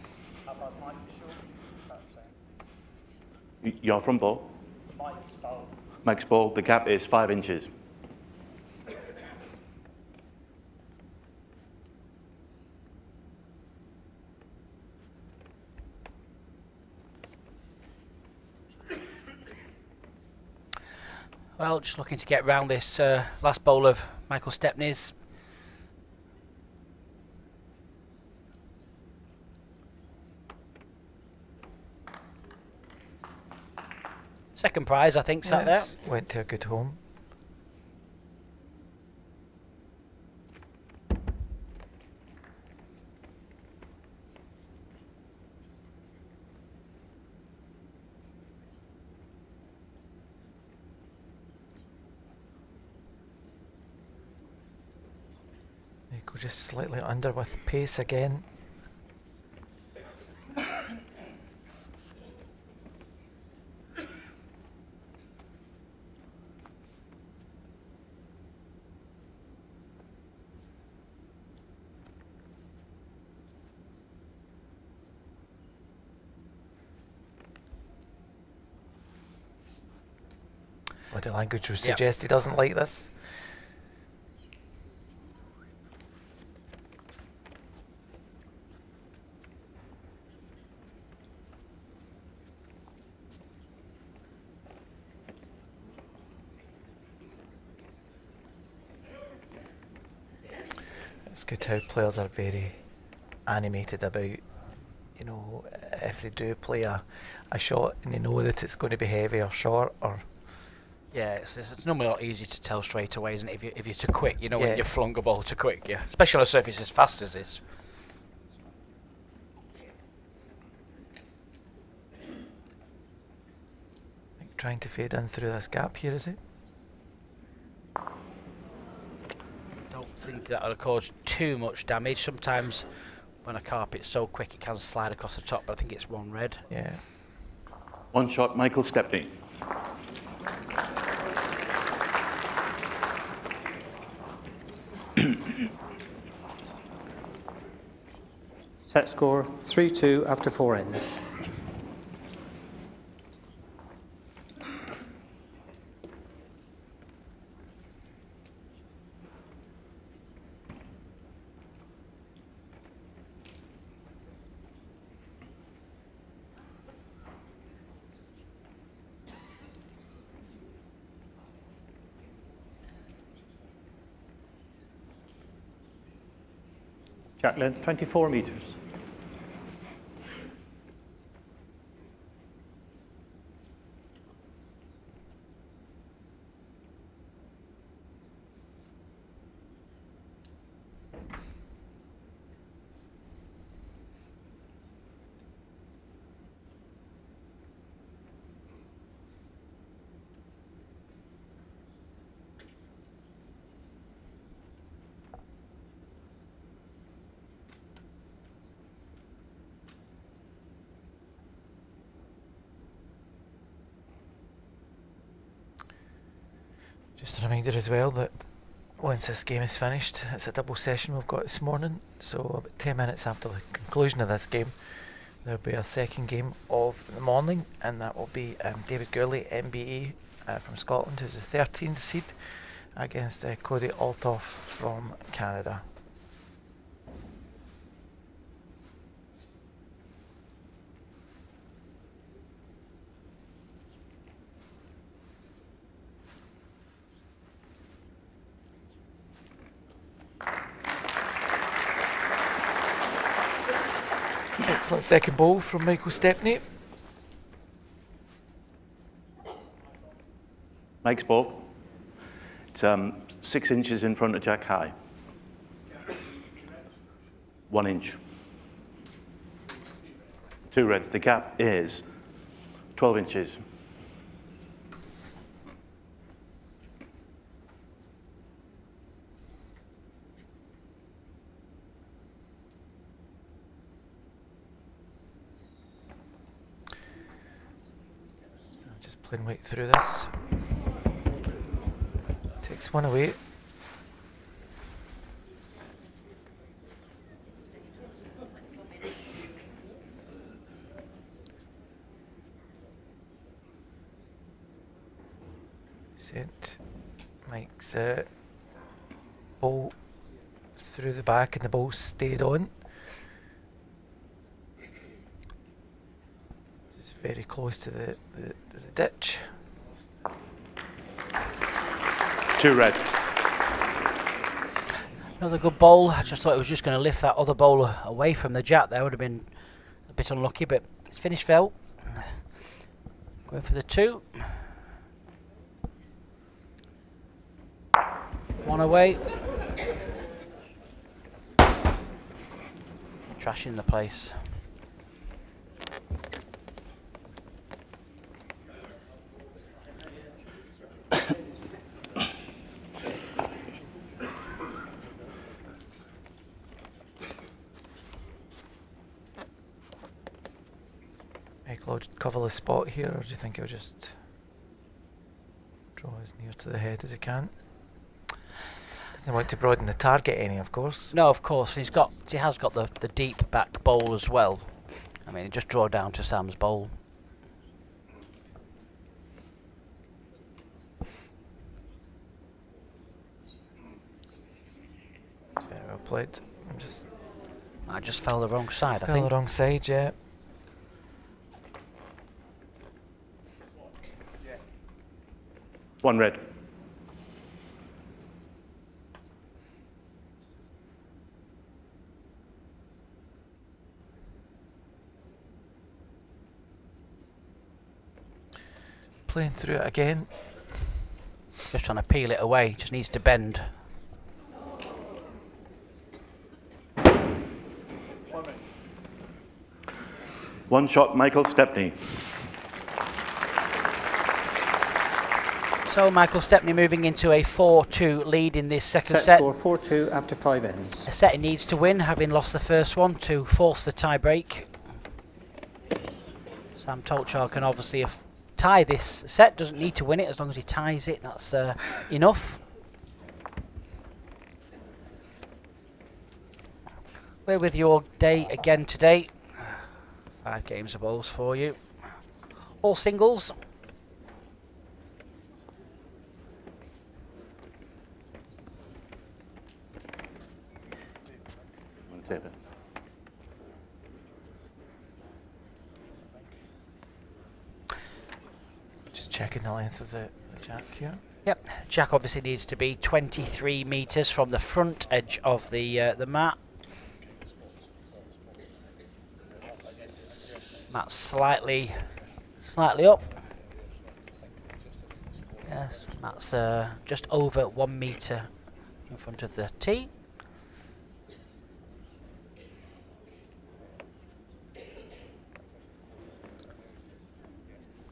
S7: How far's Mike short? That's saying.
S5: Y- You're from ball.
S7: Mike's bowl.
S5: Mike's ball, the gap is five inches.
S1: Just looking to get round this uh, last bowl of Michael Stepney's. Second prize, I think, sat
S4: Yes, Went to a good home. Michael just slightly under with pace again. Body language would
S1: Yep.
S4: suggest he doesn't like this. It's good how players are very animated about, you know, if they do play a, a shot and they know that it's going to be heavy or short or
S1: Yeah, it's, it's, it's normally not easy to tell straight away, isn't it? If, you, if you're too quick, you know,
S4: Yeah.
S1: when you flung a ball too quick, yeah. Especially on a surface as fast as this.
S4: trying to fade in through this gap here, is it?
S1: Don't think that'll cause too much damage. Sometimes when a carpet's so quick, it can slide across the top, but I think it's one red.
S4: Yeah.
S5: One shot, Michael Stepney.
S6: Set score 3 2 after four ends. Jack length 24 metres.
S4: Just a reminder as well that once this game is finished, it's a double session we've got this morning. So about 10 minutes after the conclusion of this game, there'll be a second game of the morning, and that will be um, David Gourlay, MBE uh, from Scotland, who's the 13th seed, against uh, Cody Althoff from Canada. Excellent second ball from Michael Stepney.
S5: Mike's ball. It's um, six inches in front of Jack High. one inch. Two reds. The gap is 12 inches.
S4: Playing right through this. Takes one away. Sent Mike's uh, ball through the back and the ball stayed on. Just very close to the, the, the ditch.
S5: Two red.
S1: Another good bowl. I just thought it was just going to lift that other bowl away from the jack. There would have been a bit unlucky, but it's finished well. Going for the two. One away. Trashing the place.
S4: Michael will cover the spot here, or do you think he'll just draw as near to the head as he can? Doesn't want to broaden the target any, of course.
S1: No, of course he's got. He has got the the deep back bowl as well. I mean, just draw down to Sam's bowl.
S4: It's very well played. I'm just
S1: I just fell the wrong side. I
S4: fell
S1: think.
S4: the wrong side, yeah.
S5: One red.
S4: Playing through it again.
S1: Just trying to peel it away. Just needs to bend.
S5: One shot, Michael Stepney.
S1: So Michael Stepney moving into a 4-2 lead in this second
S6: Set
S1: set.
S6: score 4-2 after five ends.
S1: A set he needs to win, having lost the first one, to force the tie break. Sam Tolchard can obviously tie this set, doesn't need to win it, as long as he ties it, that's uh, enough. We're with you all day again today. Five games of bowls for you. All singles.
S4: The length of the, the jack here.
S1: Yep, Jack obviously needs to be 23 metres from the front edge of the uh, the mat. Mat slightly, slightly up. Yes, that's uh, just over one metre in front of the tee.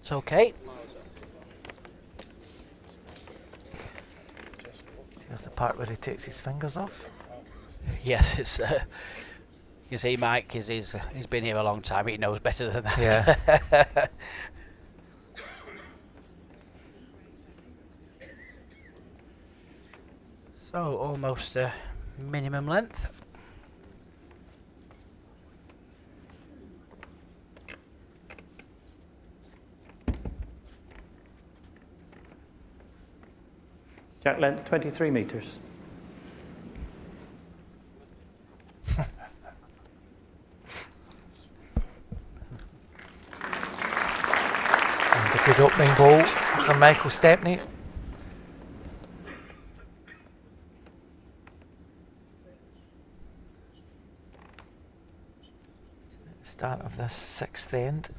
S1: It's okay.
S4: Here's the part where he takes his fingers off.
S1: Yes, it's. Uh, you see, Mike, he's, he's, he's been here a long time. He knows better than that.
S4: Yeah.
S1: so almost uh, minimum length.
S6: Jack length 23 metres.
S4: And a good opening ball from Michael Stepney. Start of the sixth end.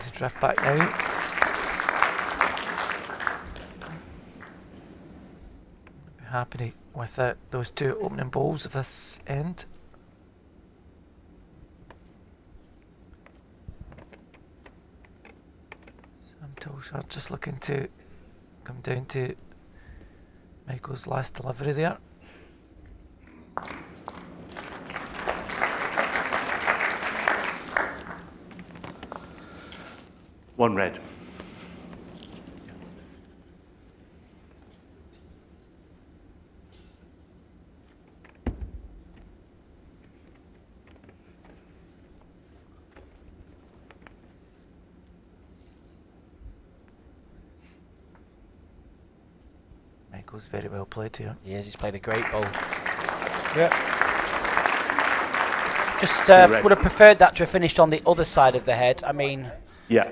S4: to drift back now. Happy with uh, those two opening balls of this end. Sam Tolchard just looking to come down to Michael's last delivery there.
S5: One red.
S4: Michael's very well played here.
S1: He is, he's played a great ball. Yeah. Just uh, would have preferred that to have finished on the other side of the head. I mean,
S5: Yeah.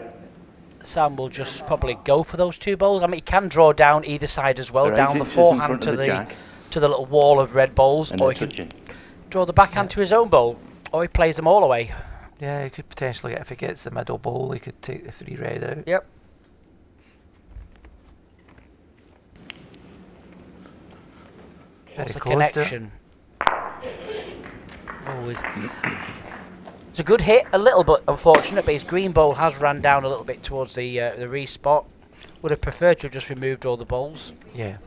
S1: Sam will just probably go for those two balls. I mean, he can draw down either side as well,
S5: They're
S1: down the forehand to the,
S5: the
S1: to the little wall of red balls,
S5: And
S1: or
S5: they're
S1: he can
S5: touching.
S1: draw the backhand to his own ball, or he plays them all away.
S4: Yeah, he could potentially, get if he gets the middle ball, he could take the three red out.
S1: Yep. What's the
S4: close to it.
S1: connection? Always. It's a good hit, a little bit unfortunate, but his green ball has ran down a little bit towards the uh, the respot. Would have preferred to have just removed all the balls.
S4: Yeah.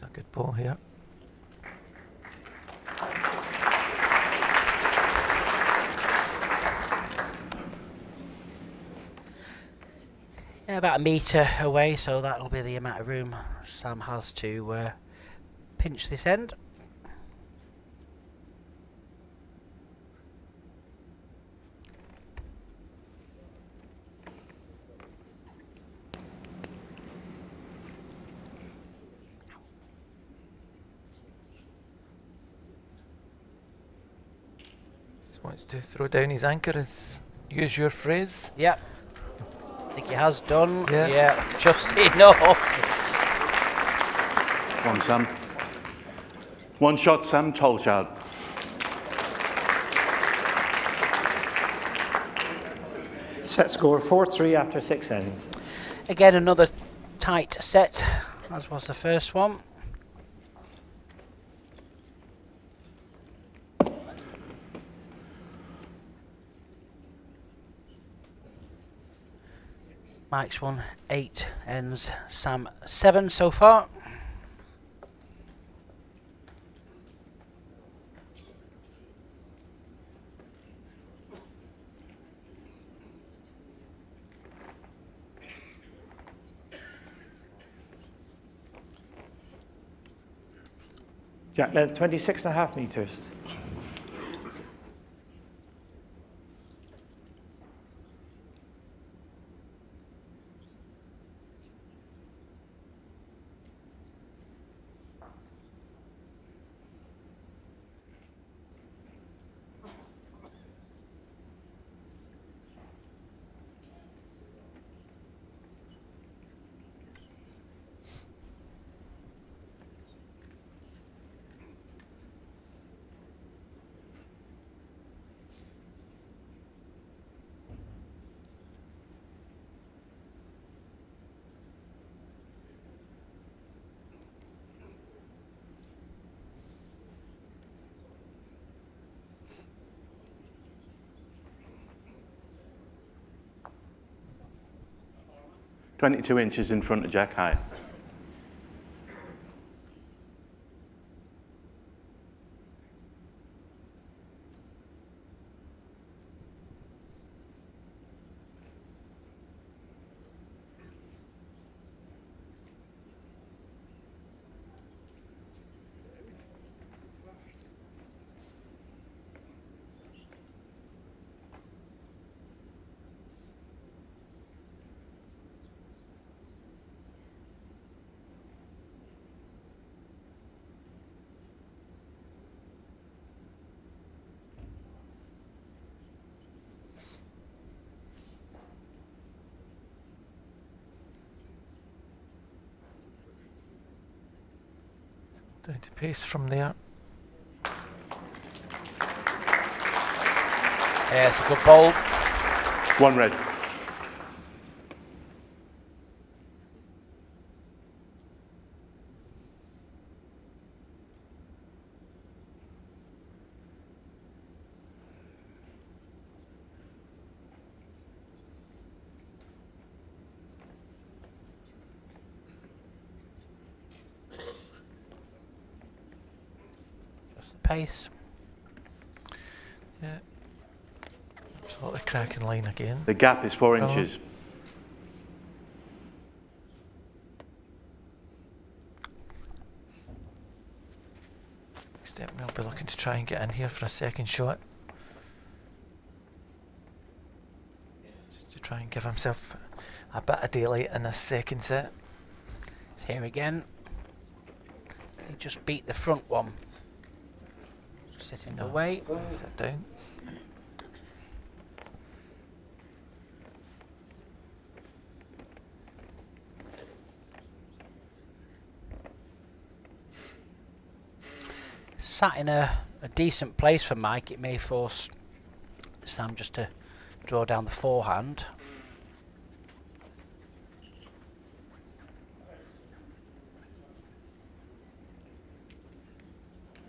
S4: It's a good ball here.
S1: Yeah, about a metre away, so that'll be the amount of room Sam has to uh, pinch this end.
S4: Just wants to throw down his anchor, as use your phrase.
S1: Yep. I think he has done.
S4: Yeah.
S1: just enough.
S5: One Sam. One shot, Sam Tolchard.
S6: Set score 4-3 after six ends.
S1: Again, another tight set, as was the first one. Mike's won eight, ends Sam seven so far.
S6: Jack length 26 and a half metres.
S5: Twenty-two inches in front of Jack High.
S4: Pace from there.
S1: Yeah, it's a good ball.
S5: One red.
S1: Pace.
S4: Yeah. Absolutely cracking line again.
S5: The gap is four
S4: Oh.
S5: inches.
S4: Step will be looking to try and get in here for a second shot. Just to try and give himself a bit of daylight in this second set.
S1: It's here again. He just beat the front one. Sitting
S4: No.
S1: away.
S4: Sit down.
S1: Sat in a, a decent place for Mike. It may force Sam just to draw down the forehand.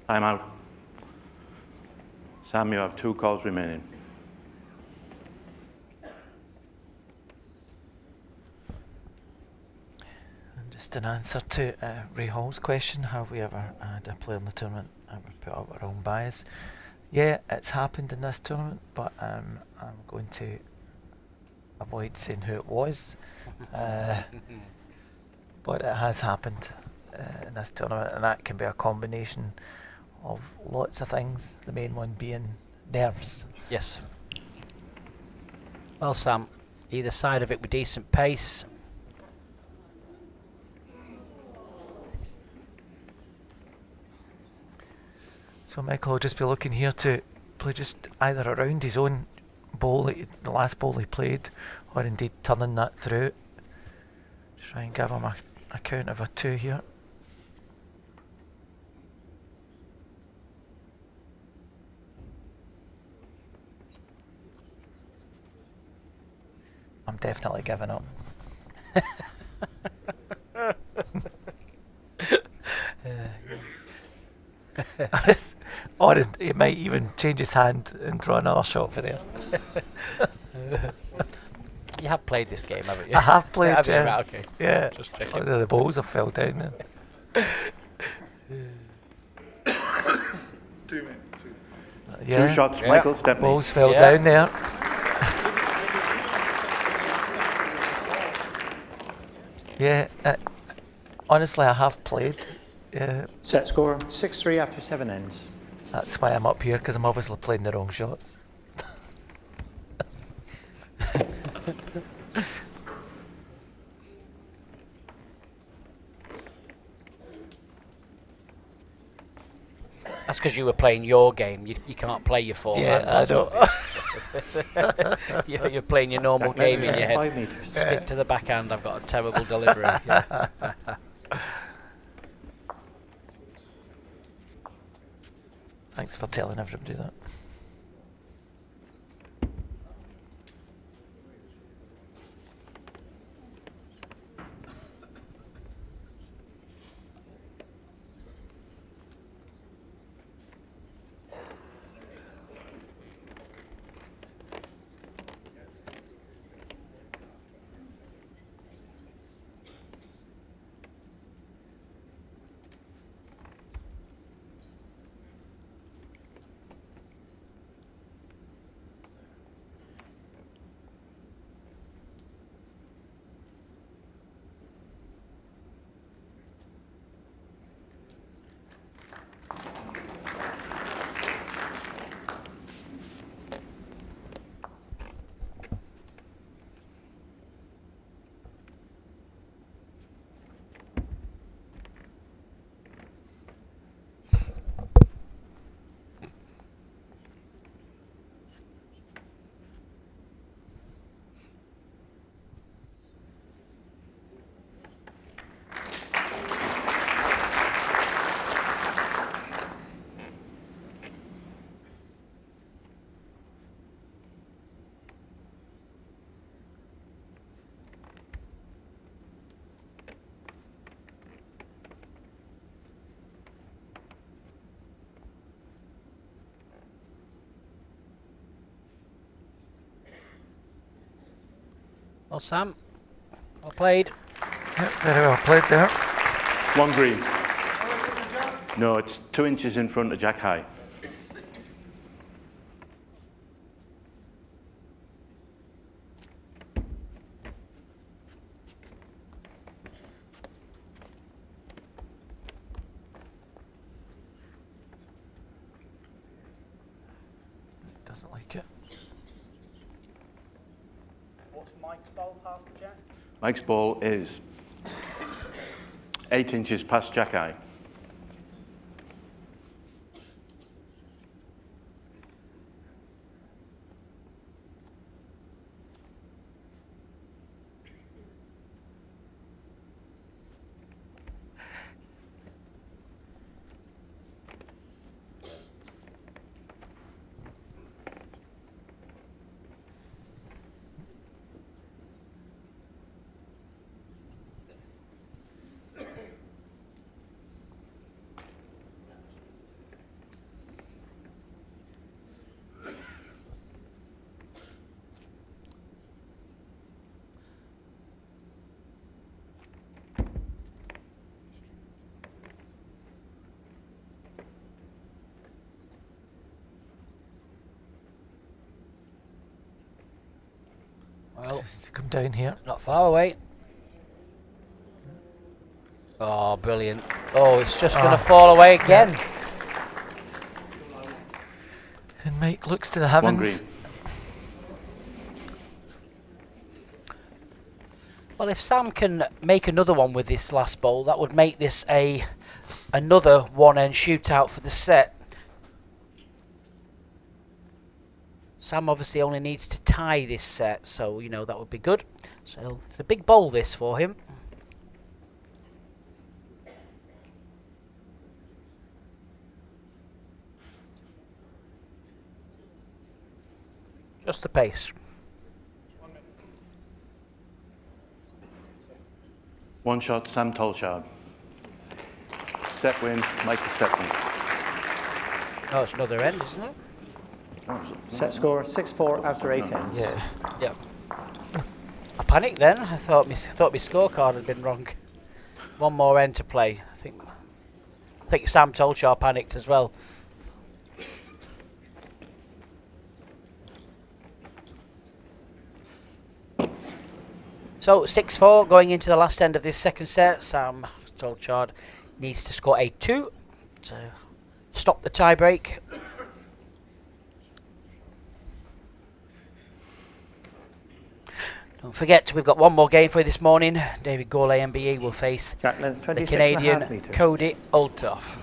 S5: Time out. Sam, you have two calls remaining.
S4: And just an answer to uh, Ray Hall's question, have we ever had a player in the tournament ever put up our own bias? Yeah, it's happened in this tournament, but um, I'm going to avoid saying who it was. Uh, but it has happened uh, in this tournament, and that can be a combination of lots of things, the main one being nerves.
S1: Yes. Well, Sam, either side of it with decent pace.
S4: So Michael will just be looking here to play just either around his own ball, the last ball he played, or indeed turning that through. Try and give him a, a count of a two here. Definitely giving up. or it, it might even change his hand and draw another shot for there.
S1: You have played this game, haven't you?
S4: I have played,
S1: Have you?
S4: yeah.
S1: Right, okay.
S4: Yeah.
S1: Just checking.
S4: Oh, the balls have fell down now. Yeah.
S5: Two shots,
S1: Yeah.
S5: Michael Stepney.
S4: Balls fell
S1: Yeah.
S4: down there. Yeah. Uh, honestly, I have played. Yeah.
S6: Set score 6 3 after seven ends.
S4: That's why I'm up here because I'm obviously playing the wrong shots.
S1: That's because you were playing your game. You, you can't play your forehand.
S4: yeah, I don't.
S1: you're, you're playing your normal game in your head.
S6: Metres.
S1: Stick to the backhand. I've got a terrible delivery. Yeah.
S4: Thanks for telling everybody that.
S1: Well, Sam, well played.
S4: Yep, very well played there.
S5: One green. No, it's two inches in front of Jack High.
S4: Doesn't like it.
S7: What's Mike's bowl past the jack?
S5: Mike's ball is eight inches past Jack High.
S1: Well,
S4: Just to come down here.
S1: not far away. Oh, brilliant. Oh, it's just going to
S4: ah.
S1: fall away again.
S4: And Mike looks to the heavens.
S1: Well, if Sam can make another one with this last bowl, that would make this a another one-end shootout for the set. Sam obviously only needs to tie this set, so you know that would be good. So it's a big bowl this for him. Just the pace.
S5: One shot, Sam Tolchard. Set win, Mike Stepney.
S1: Oh, it's another end, isn't it?
S5: Is it?
S6: Set score 6-4 after 8 ends.
S4: Yeah.
S1: Yep. I panicked then. I thought my thought my scorecard had been wrong. One more end to play. I think. I think Sam Tolchard panicked as well. So six four going into the last end of this second set. Sam Tolchard needs to score a two to stop the tie Don't forget, we've got one more game for you this morning. David Gourlay, MBE, will face the
S6: 26 and a half
S1: Canadian. Cody Oltoff.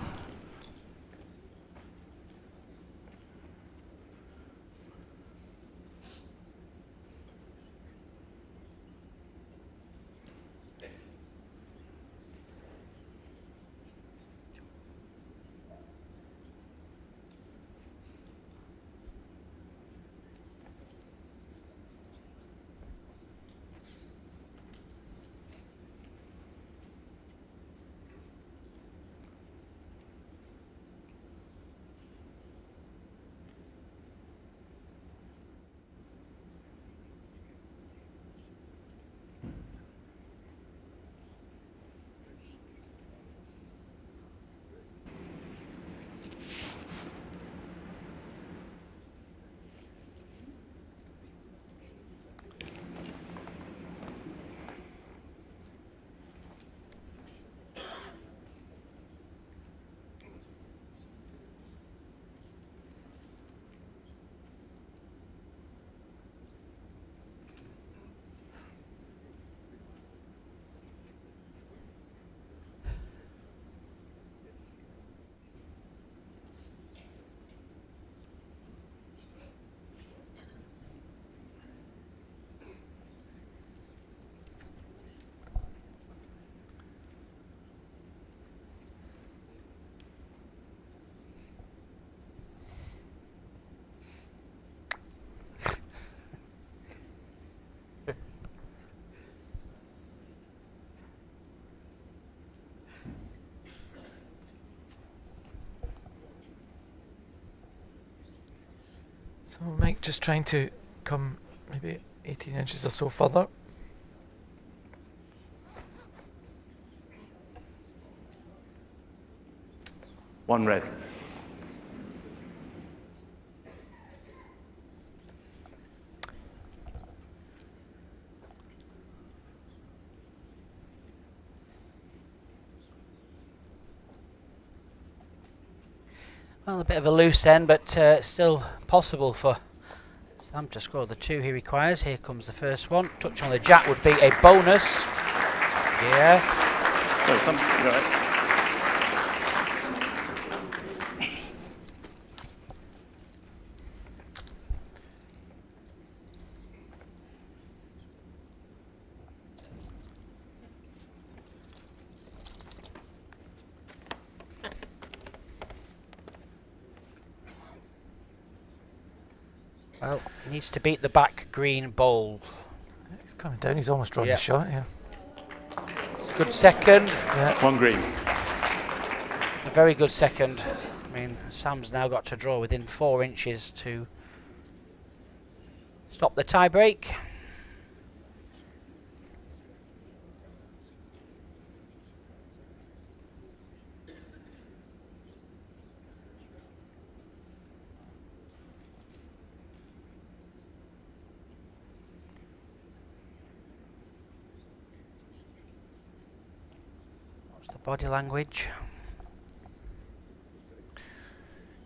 S4: So Mike just trying to come maybe 18 inches or so further.
S5: One red.
S1: Well, a bit of a loose end, but uh, still possible for Sam to score the two he requires. Here comes the first one. Touch on the jack would be a bonus. Yes.
S5: Right.
S1: Well, he needs to beat the back green bowl.
S4: He's coming down. He's almost drawn
S1: Yeah.
S4: the shot yeah.
S1: It's a good second.
S4: Yeah.
S5: One green.
S1: A very good second. I mean, Sam's now got to draw within four inches to stop the tie break. Body language?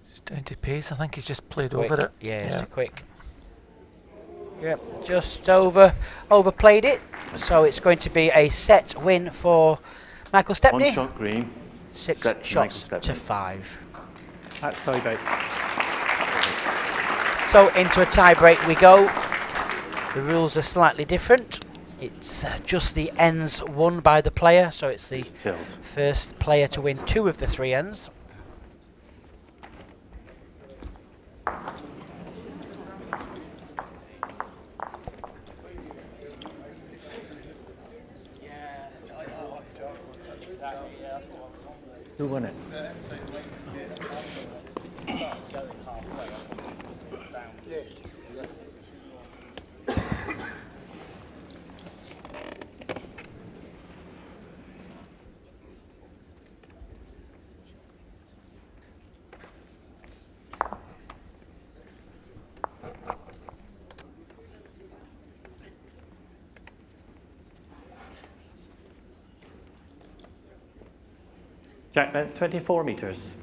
S4: Just down to pace. I think he's just played
S1: Quick.
S4: over it.
S1: Yeah, just quick. Yep, just over overplayed it. So it's going to be a set win for Michael
S5: One
S1: Stepney.
S5: shot green.
S1: Six
S5: set
S1: shots to five.
S6: That's tie break.
S1: So into a tie break we go. The rules are slightly different. It's uh, just the ends won by the player, so it's the
S5: Killed.
S1: first player to win two of the three ends.
S6: Who won it? Jack length 24 metres.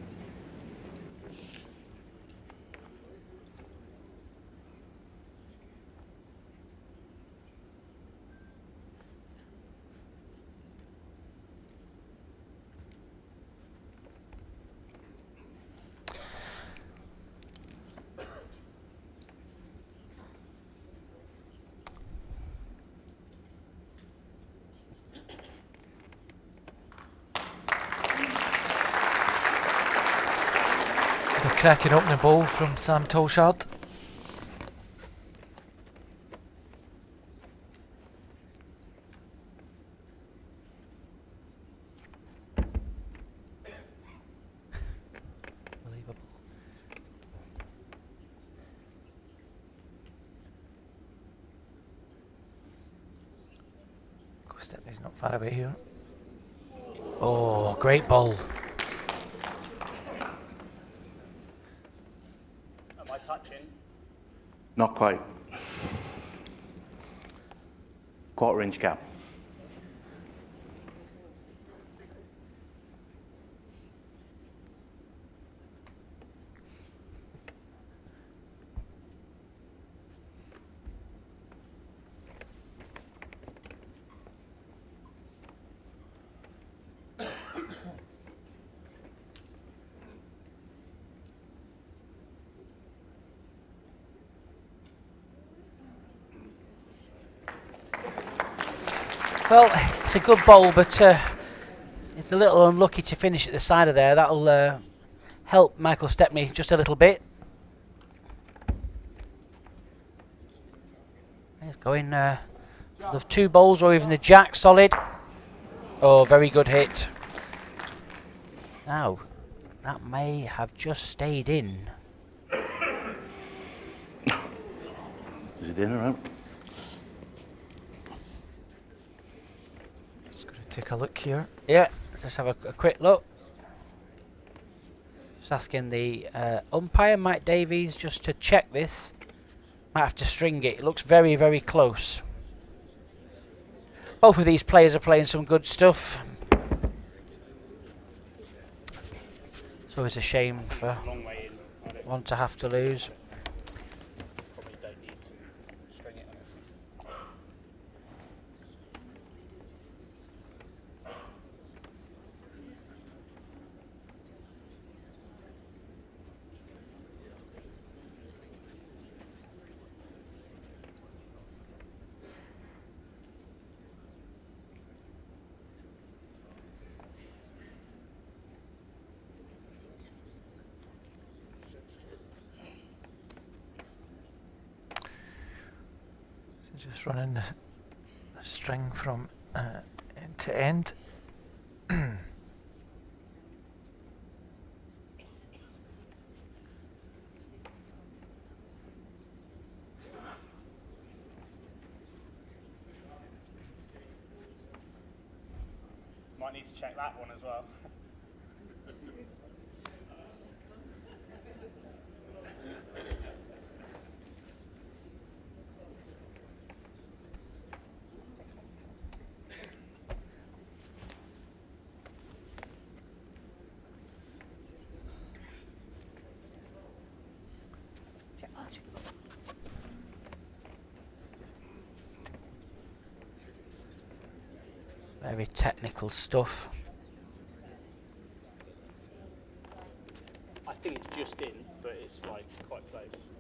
S4: The cracking opening ball from Sam Tolchard.
S1: Unbelievable.
S4: Stepney's not far away here.
S1: Oh, great bowl.
S7: Am I touching?
S5: Not quite. Quarter inch gap.
S1: Well, it's a good bowl, but uh, it's a little unlucky to finish at the side of there. That'll uh, help Michael Stepney just a little bit. He's going uh, for the two bowls or even the jack solid. Oh, very good hit. Now, that may have just stayed in.
S5: Is it in or out?
S4: Just going to take a look here.
S1: Yeah, just have a, a quick look. Just asking the uh, umpire, Mike Davies, just to check this. Might have to string it. It looks very, very close. Both of these players are playing some good stuff. So it's always a shame for one to have to lose.
S7: probably don't need to string it.
S4: So just running the, the string from uh, end to end.
S7: Might that one as well.
S1: Very technical stuff.
S7: I think it's just in, but it's like quite close.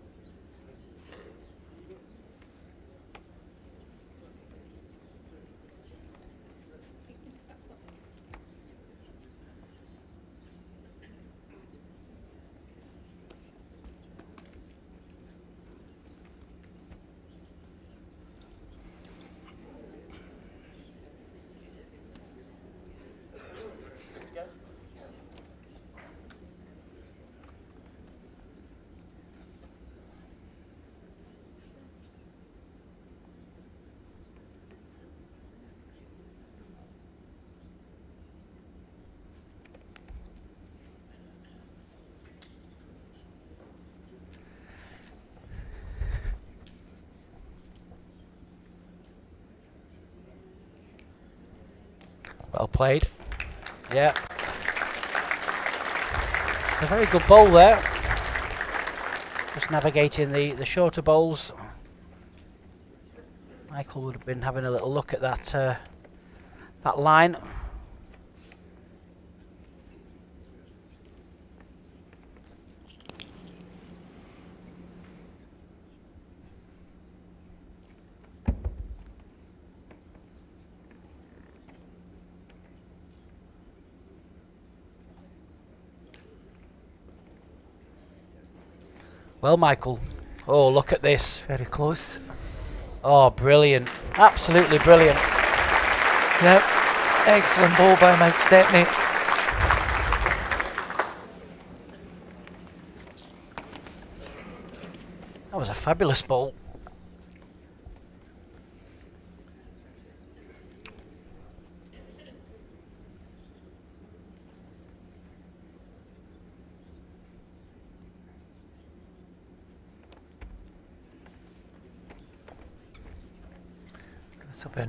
S1: Well played. Yeah. It's a very good bowl there. Just navigating the, the shorter bowls. Michael would have been having a little look at that uh, that line. Well, Michael. Oh, look at this.
S4: Very close.
S1: Oh, brilliant. Absolutely brilliant.
S4: Yep. Excellent ball by Mike Stepney.
S1: That was a fabulous ball.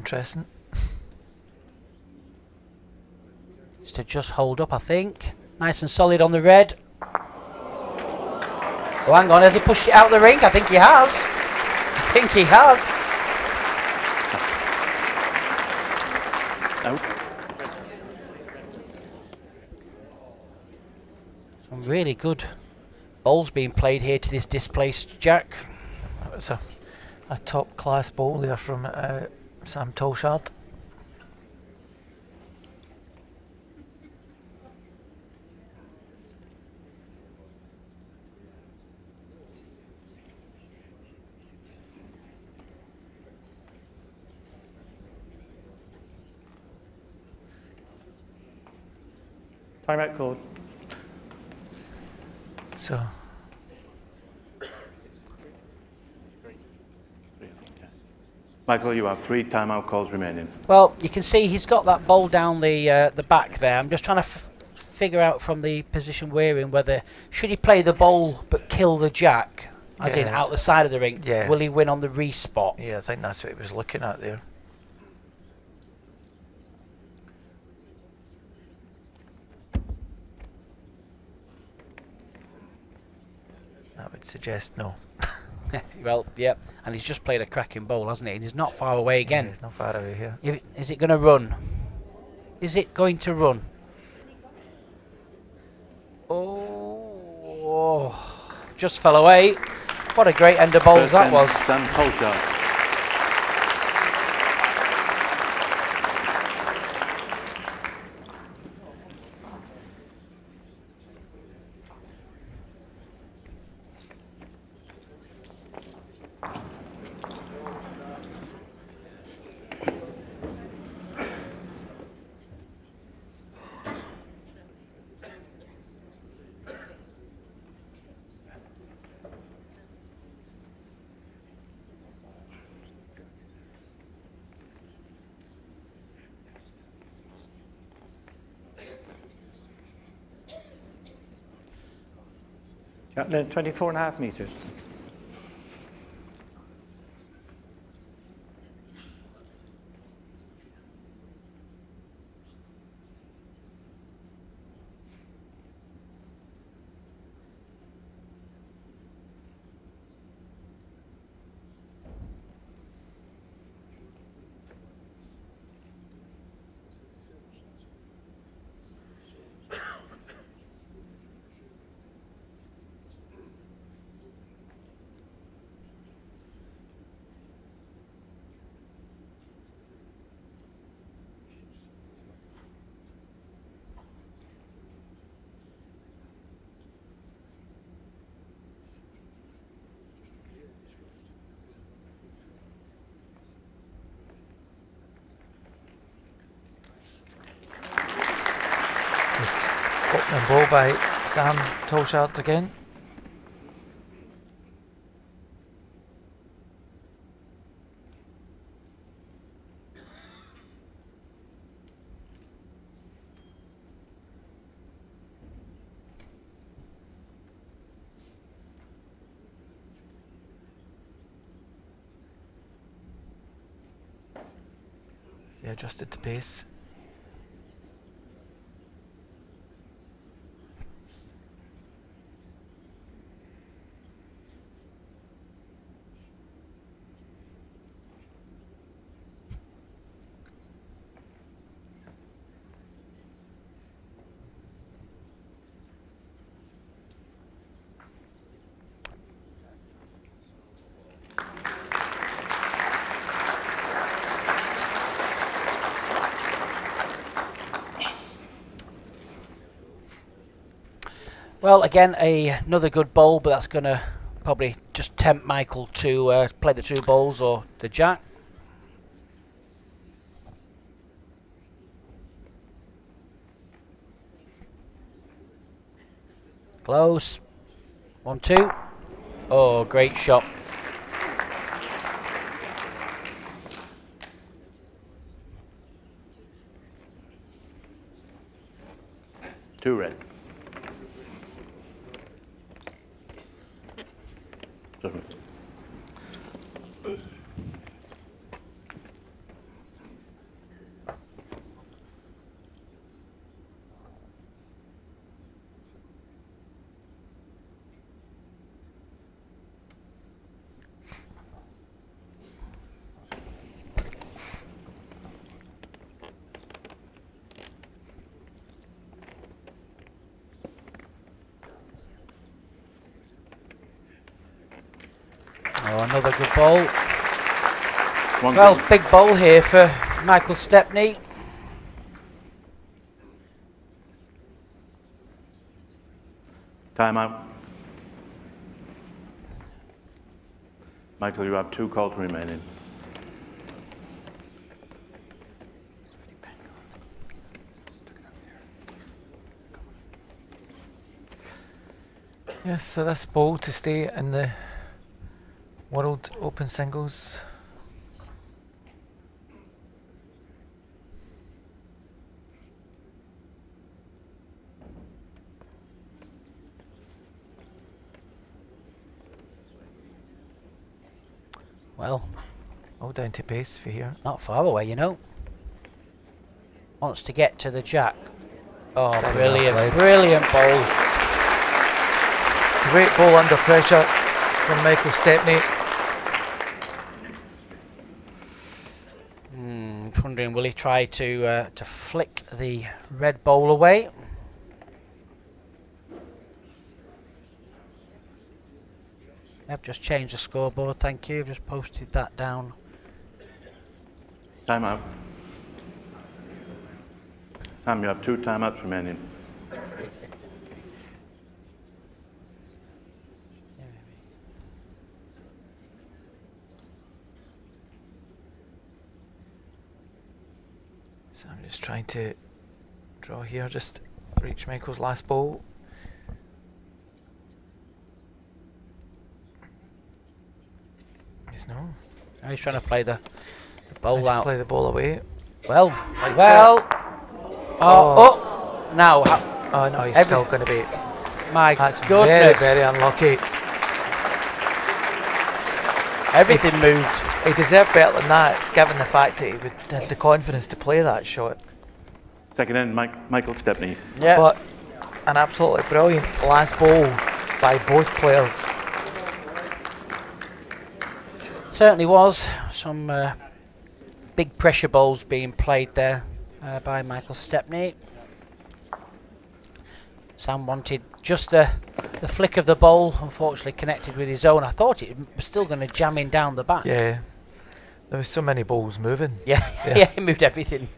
S4: Interesting.
S1: It's to just hold up, I think. Nice and solid on the red. Oh, hang on. Has he pushed it out of the ring? I think he has. I think he has.
S5: Out.
S1: Some really good balls being played here to this displaced Jack.
S4: That was a, a top class ball there from uh, Sam Tolchard.
S6: Timeout called.
S4: So
S5: Michael, you have three timeout calls remaining.
S1: Well, you can see he's got that ball down the uh, the back there. I'm just trying to f- figure out from the position we're in whether should he play the ball but kill the jack, as in out the side of the ring.
S4: yeah.
S1: Will he win on the respot?
S4: Yeah, I think that's what he was looking at there. That would suggest no.
S1: well, yep. And he's just played a cracking bowl, hasn't he? And he's not far away again.
S4: Yeah, it's not far away here.
S1: If it- Is it going to run? Is it going to run? Oh, just fell away. What a great end of bowls that was.
S5: Sam Tolchard.
S6: Jack, 24 and a half metres.
S4: Opening ball by Sam Tolchard again. He adjusted the pace.
S1: Well, again, a, another good bowl, but that's going to probably just tempt Michael to uh, play the two bowls or the jack. Close. One, two. Oh, great shot.
S5: Two red. Doesn't-
S1: Oh, bowl.
S5: One
S1: Well,
S5: goal.
S1: big bowl here for Michael Stepney.
S5: Time out. Michael, you have two calls remaining.
S4: Yes, so this bowl to stay in the World Open Singles.
S1: Well,
S4: all down to base for here.
S1: Not far away, you know. Wants to get to the jack. Oh, brilliant, brilliant ball.
S4: Great ball under pressure from Michael Stepney.
S1: Wondering, will he try to uh, to flick the red bowl away? I've just changed the scoreboard, thank you. I've just posted that down.
S5: Time out. Sam, you have two timeouts remaining.
S4: So I'm just trying to draw here, just reach Michael's last ball. He's no.
S1: He's trying to play the, the
S4: should
S1: out.
S4: play the ball away.
S1: Well,
S4: Like
S1: well. Oh, oh, oh. now,
S4: Oh no, he's
S1: Every-
S4: still going to be.
S1: my
S4: That's
S1: goodness.
S4: very, very unlucky.
S1: Everything moved.
S4: He deserved better than that, given the fact that he would, had the confidence to play that shot.
S5: Second in, Mike, Michael Stepney.
S1: Yeah.
S4: But an absolutely brilliant last ball by both players.
S1: Certainly was. Some uh, big pressure balls being played there uh, by Michael Stepney. Sam wanted just the, the flick of the ball, unfortunately connected with his own. I thought it was still going to jam in down the back.
S4: Yeah. There was so many balls moving.
S1: Yeah,
S4: Yeah.
S1: yeah, he moved everything.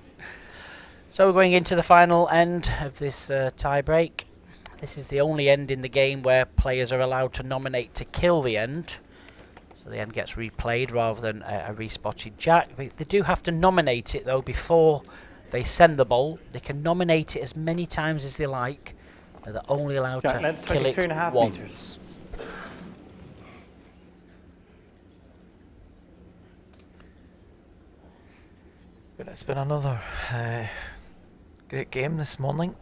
S1: So we're going into the final end of this uh, tie break. This is the only end in the game where players are allowed to nominate to kill the end. So the end gets replayed rather than a, a respotted jack. They, they do have to nominate it though before they send the ball. They can nominate it as many times as they like. But they're only allowed
S6: Jack
S1: to
S6: length,
S1: kill it
S6: 23 and a half
S1: once.
S6: metres.
S4: But it's been another uh, great game this morning.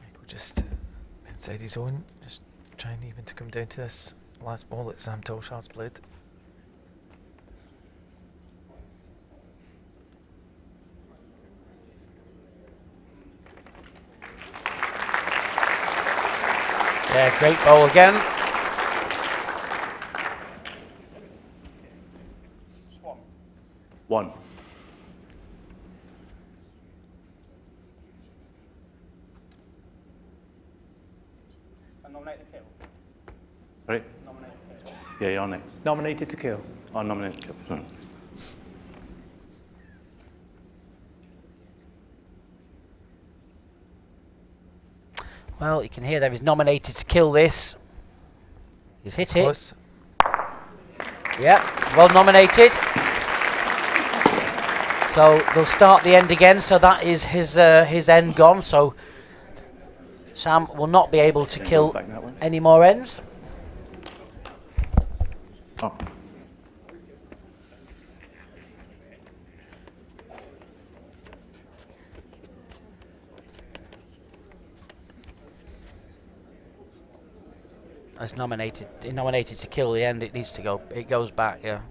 S4: Michael just inside his own, just trying even to come down to this last ball that Sam Tolchard's played.
S1: Yeah, great bowl again.
S5: One.
S7: And nominate the kill.
S5: Right?
S7: Nominate the kill.
S5: Yeah, you're on it.
S6: Nominated to kill.
S5: Oh, nominated. to Sorry.
S1: Well, you can hear there he's nominated to kill this. He's hit it. Yeah, well nominated. So they'll start the end again. So that is his uh, his end gone. So Sam will not be able to kill
S5: go back that way?
S1: any more ends. as nominated nominated to kill the end, it needs to go. It goes back, yeah.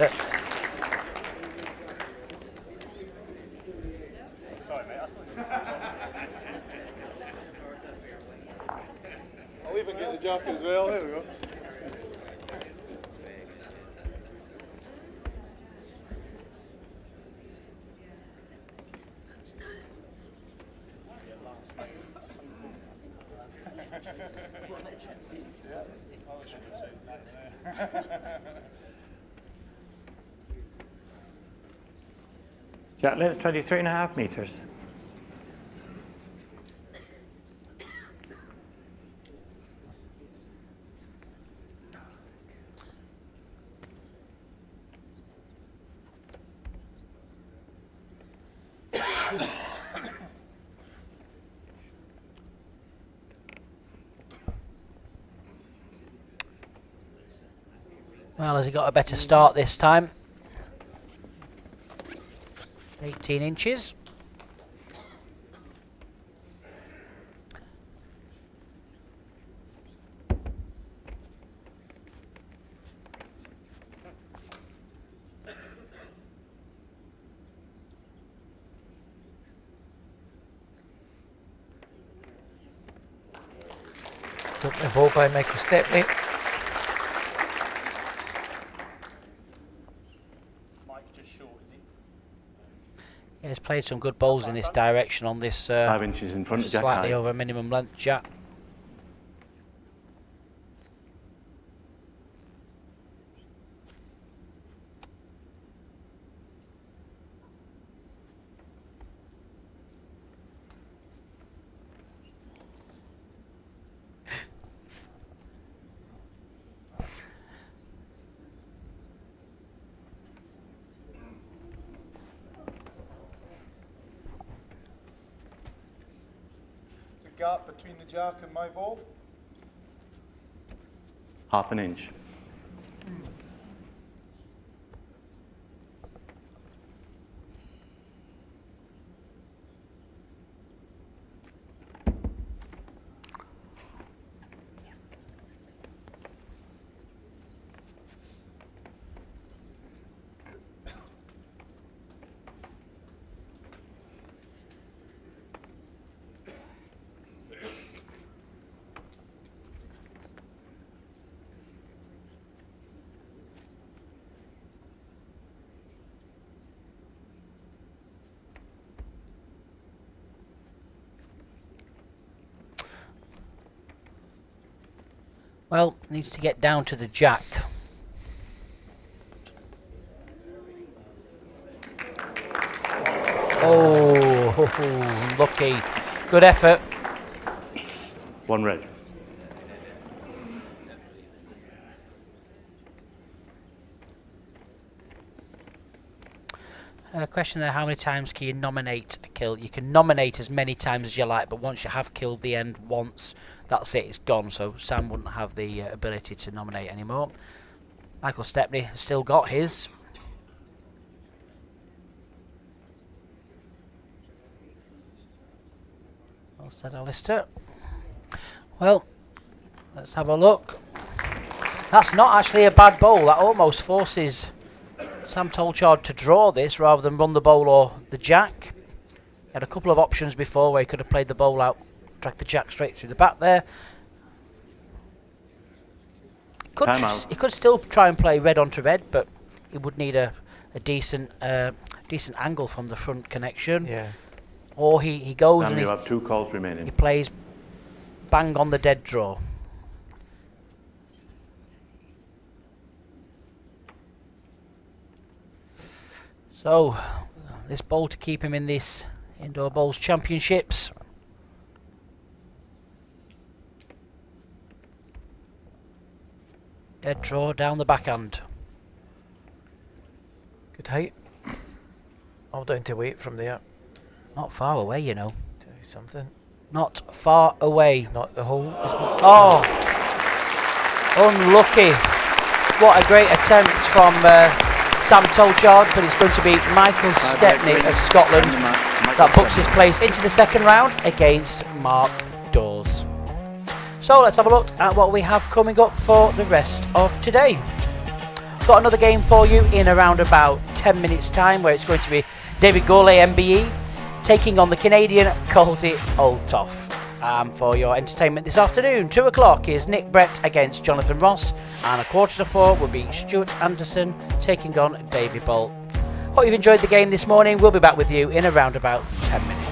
S6: yeah. 23 and a half metres.
S1: Well, has he got a better start this time? 18 inches.
S4: Opening ball by Michael Stepney.
S7: Mike just short, is he?
S1: Yeah, he's played some good bowls in this direction on this uh,
S5: Five inches in front Jack
S1: slightly
S5: High.
S1: over minimum length jack.
S8: Jack and my ball.
S5: Half an inch.
S1: Well, needs to get down to the jack. Oh, lucky. Good effort.
S5: One red.
S1: Uh, question there: How many times can you nominate a kill? You can nominate as many times as you like, but once you have killed the end once, that's it. It's gone. So Sam wouldn't have the uh, ability to nominate anymore. Michael Stepney still got his. Well said, Alistair. Well, let's have a look. That's not actually a bad bowl. That almost forces Sam Tolchard to draw this rather than run the bowl or the jack. He had a couple of options before where he could have played the bowl out, dragged the jack straight through the back there. Could
S5: Time
S1: s-
S5: out.
S1: he could still try and play red onto red, but he would need a, a decent uh, decent angle from the front connection.
S4: Yeah.
S1: Or he, he goes
S5: And
S1: and
S5: you
S1: he,
S5: have two calls remaining.
S1: he plays bang on the dead draw. So, this bowl to keep him in this Indoor Bowls Championships. Dead draw down the backhand.
S4: Good height. All down to weight from there.
S1: Not far away, you know.
S4: You something.
S1: Not far away.
S4: Not the hole.
S1: Oh, unlucky. What a great attempt from uh, Sam Tolchard, but it's going to be Michael Stepney of Scotland that books his place into the second round against Mark Dawes. So let's have a look at what we have coming up for the rest of today. Got another game for you in around about 10 minutes' time where it's going to be David Gourlay MBE taking on the Canadian Coldy Oltoff. Um, for your entertainment this afternoon, 2 o'clock is Nick Brett against Jonathan Ross, and a quarter to 4 will be Stuart Anderson taking on Davy Bolt. Hope you've enjoyed the game this morning. We'll be back with you in around about 10 minutes.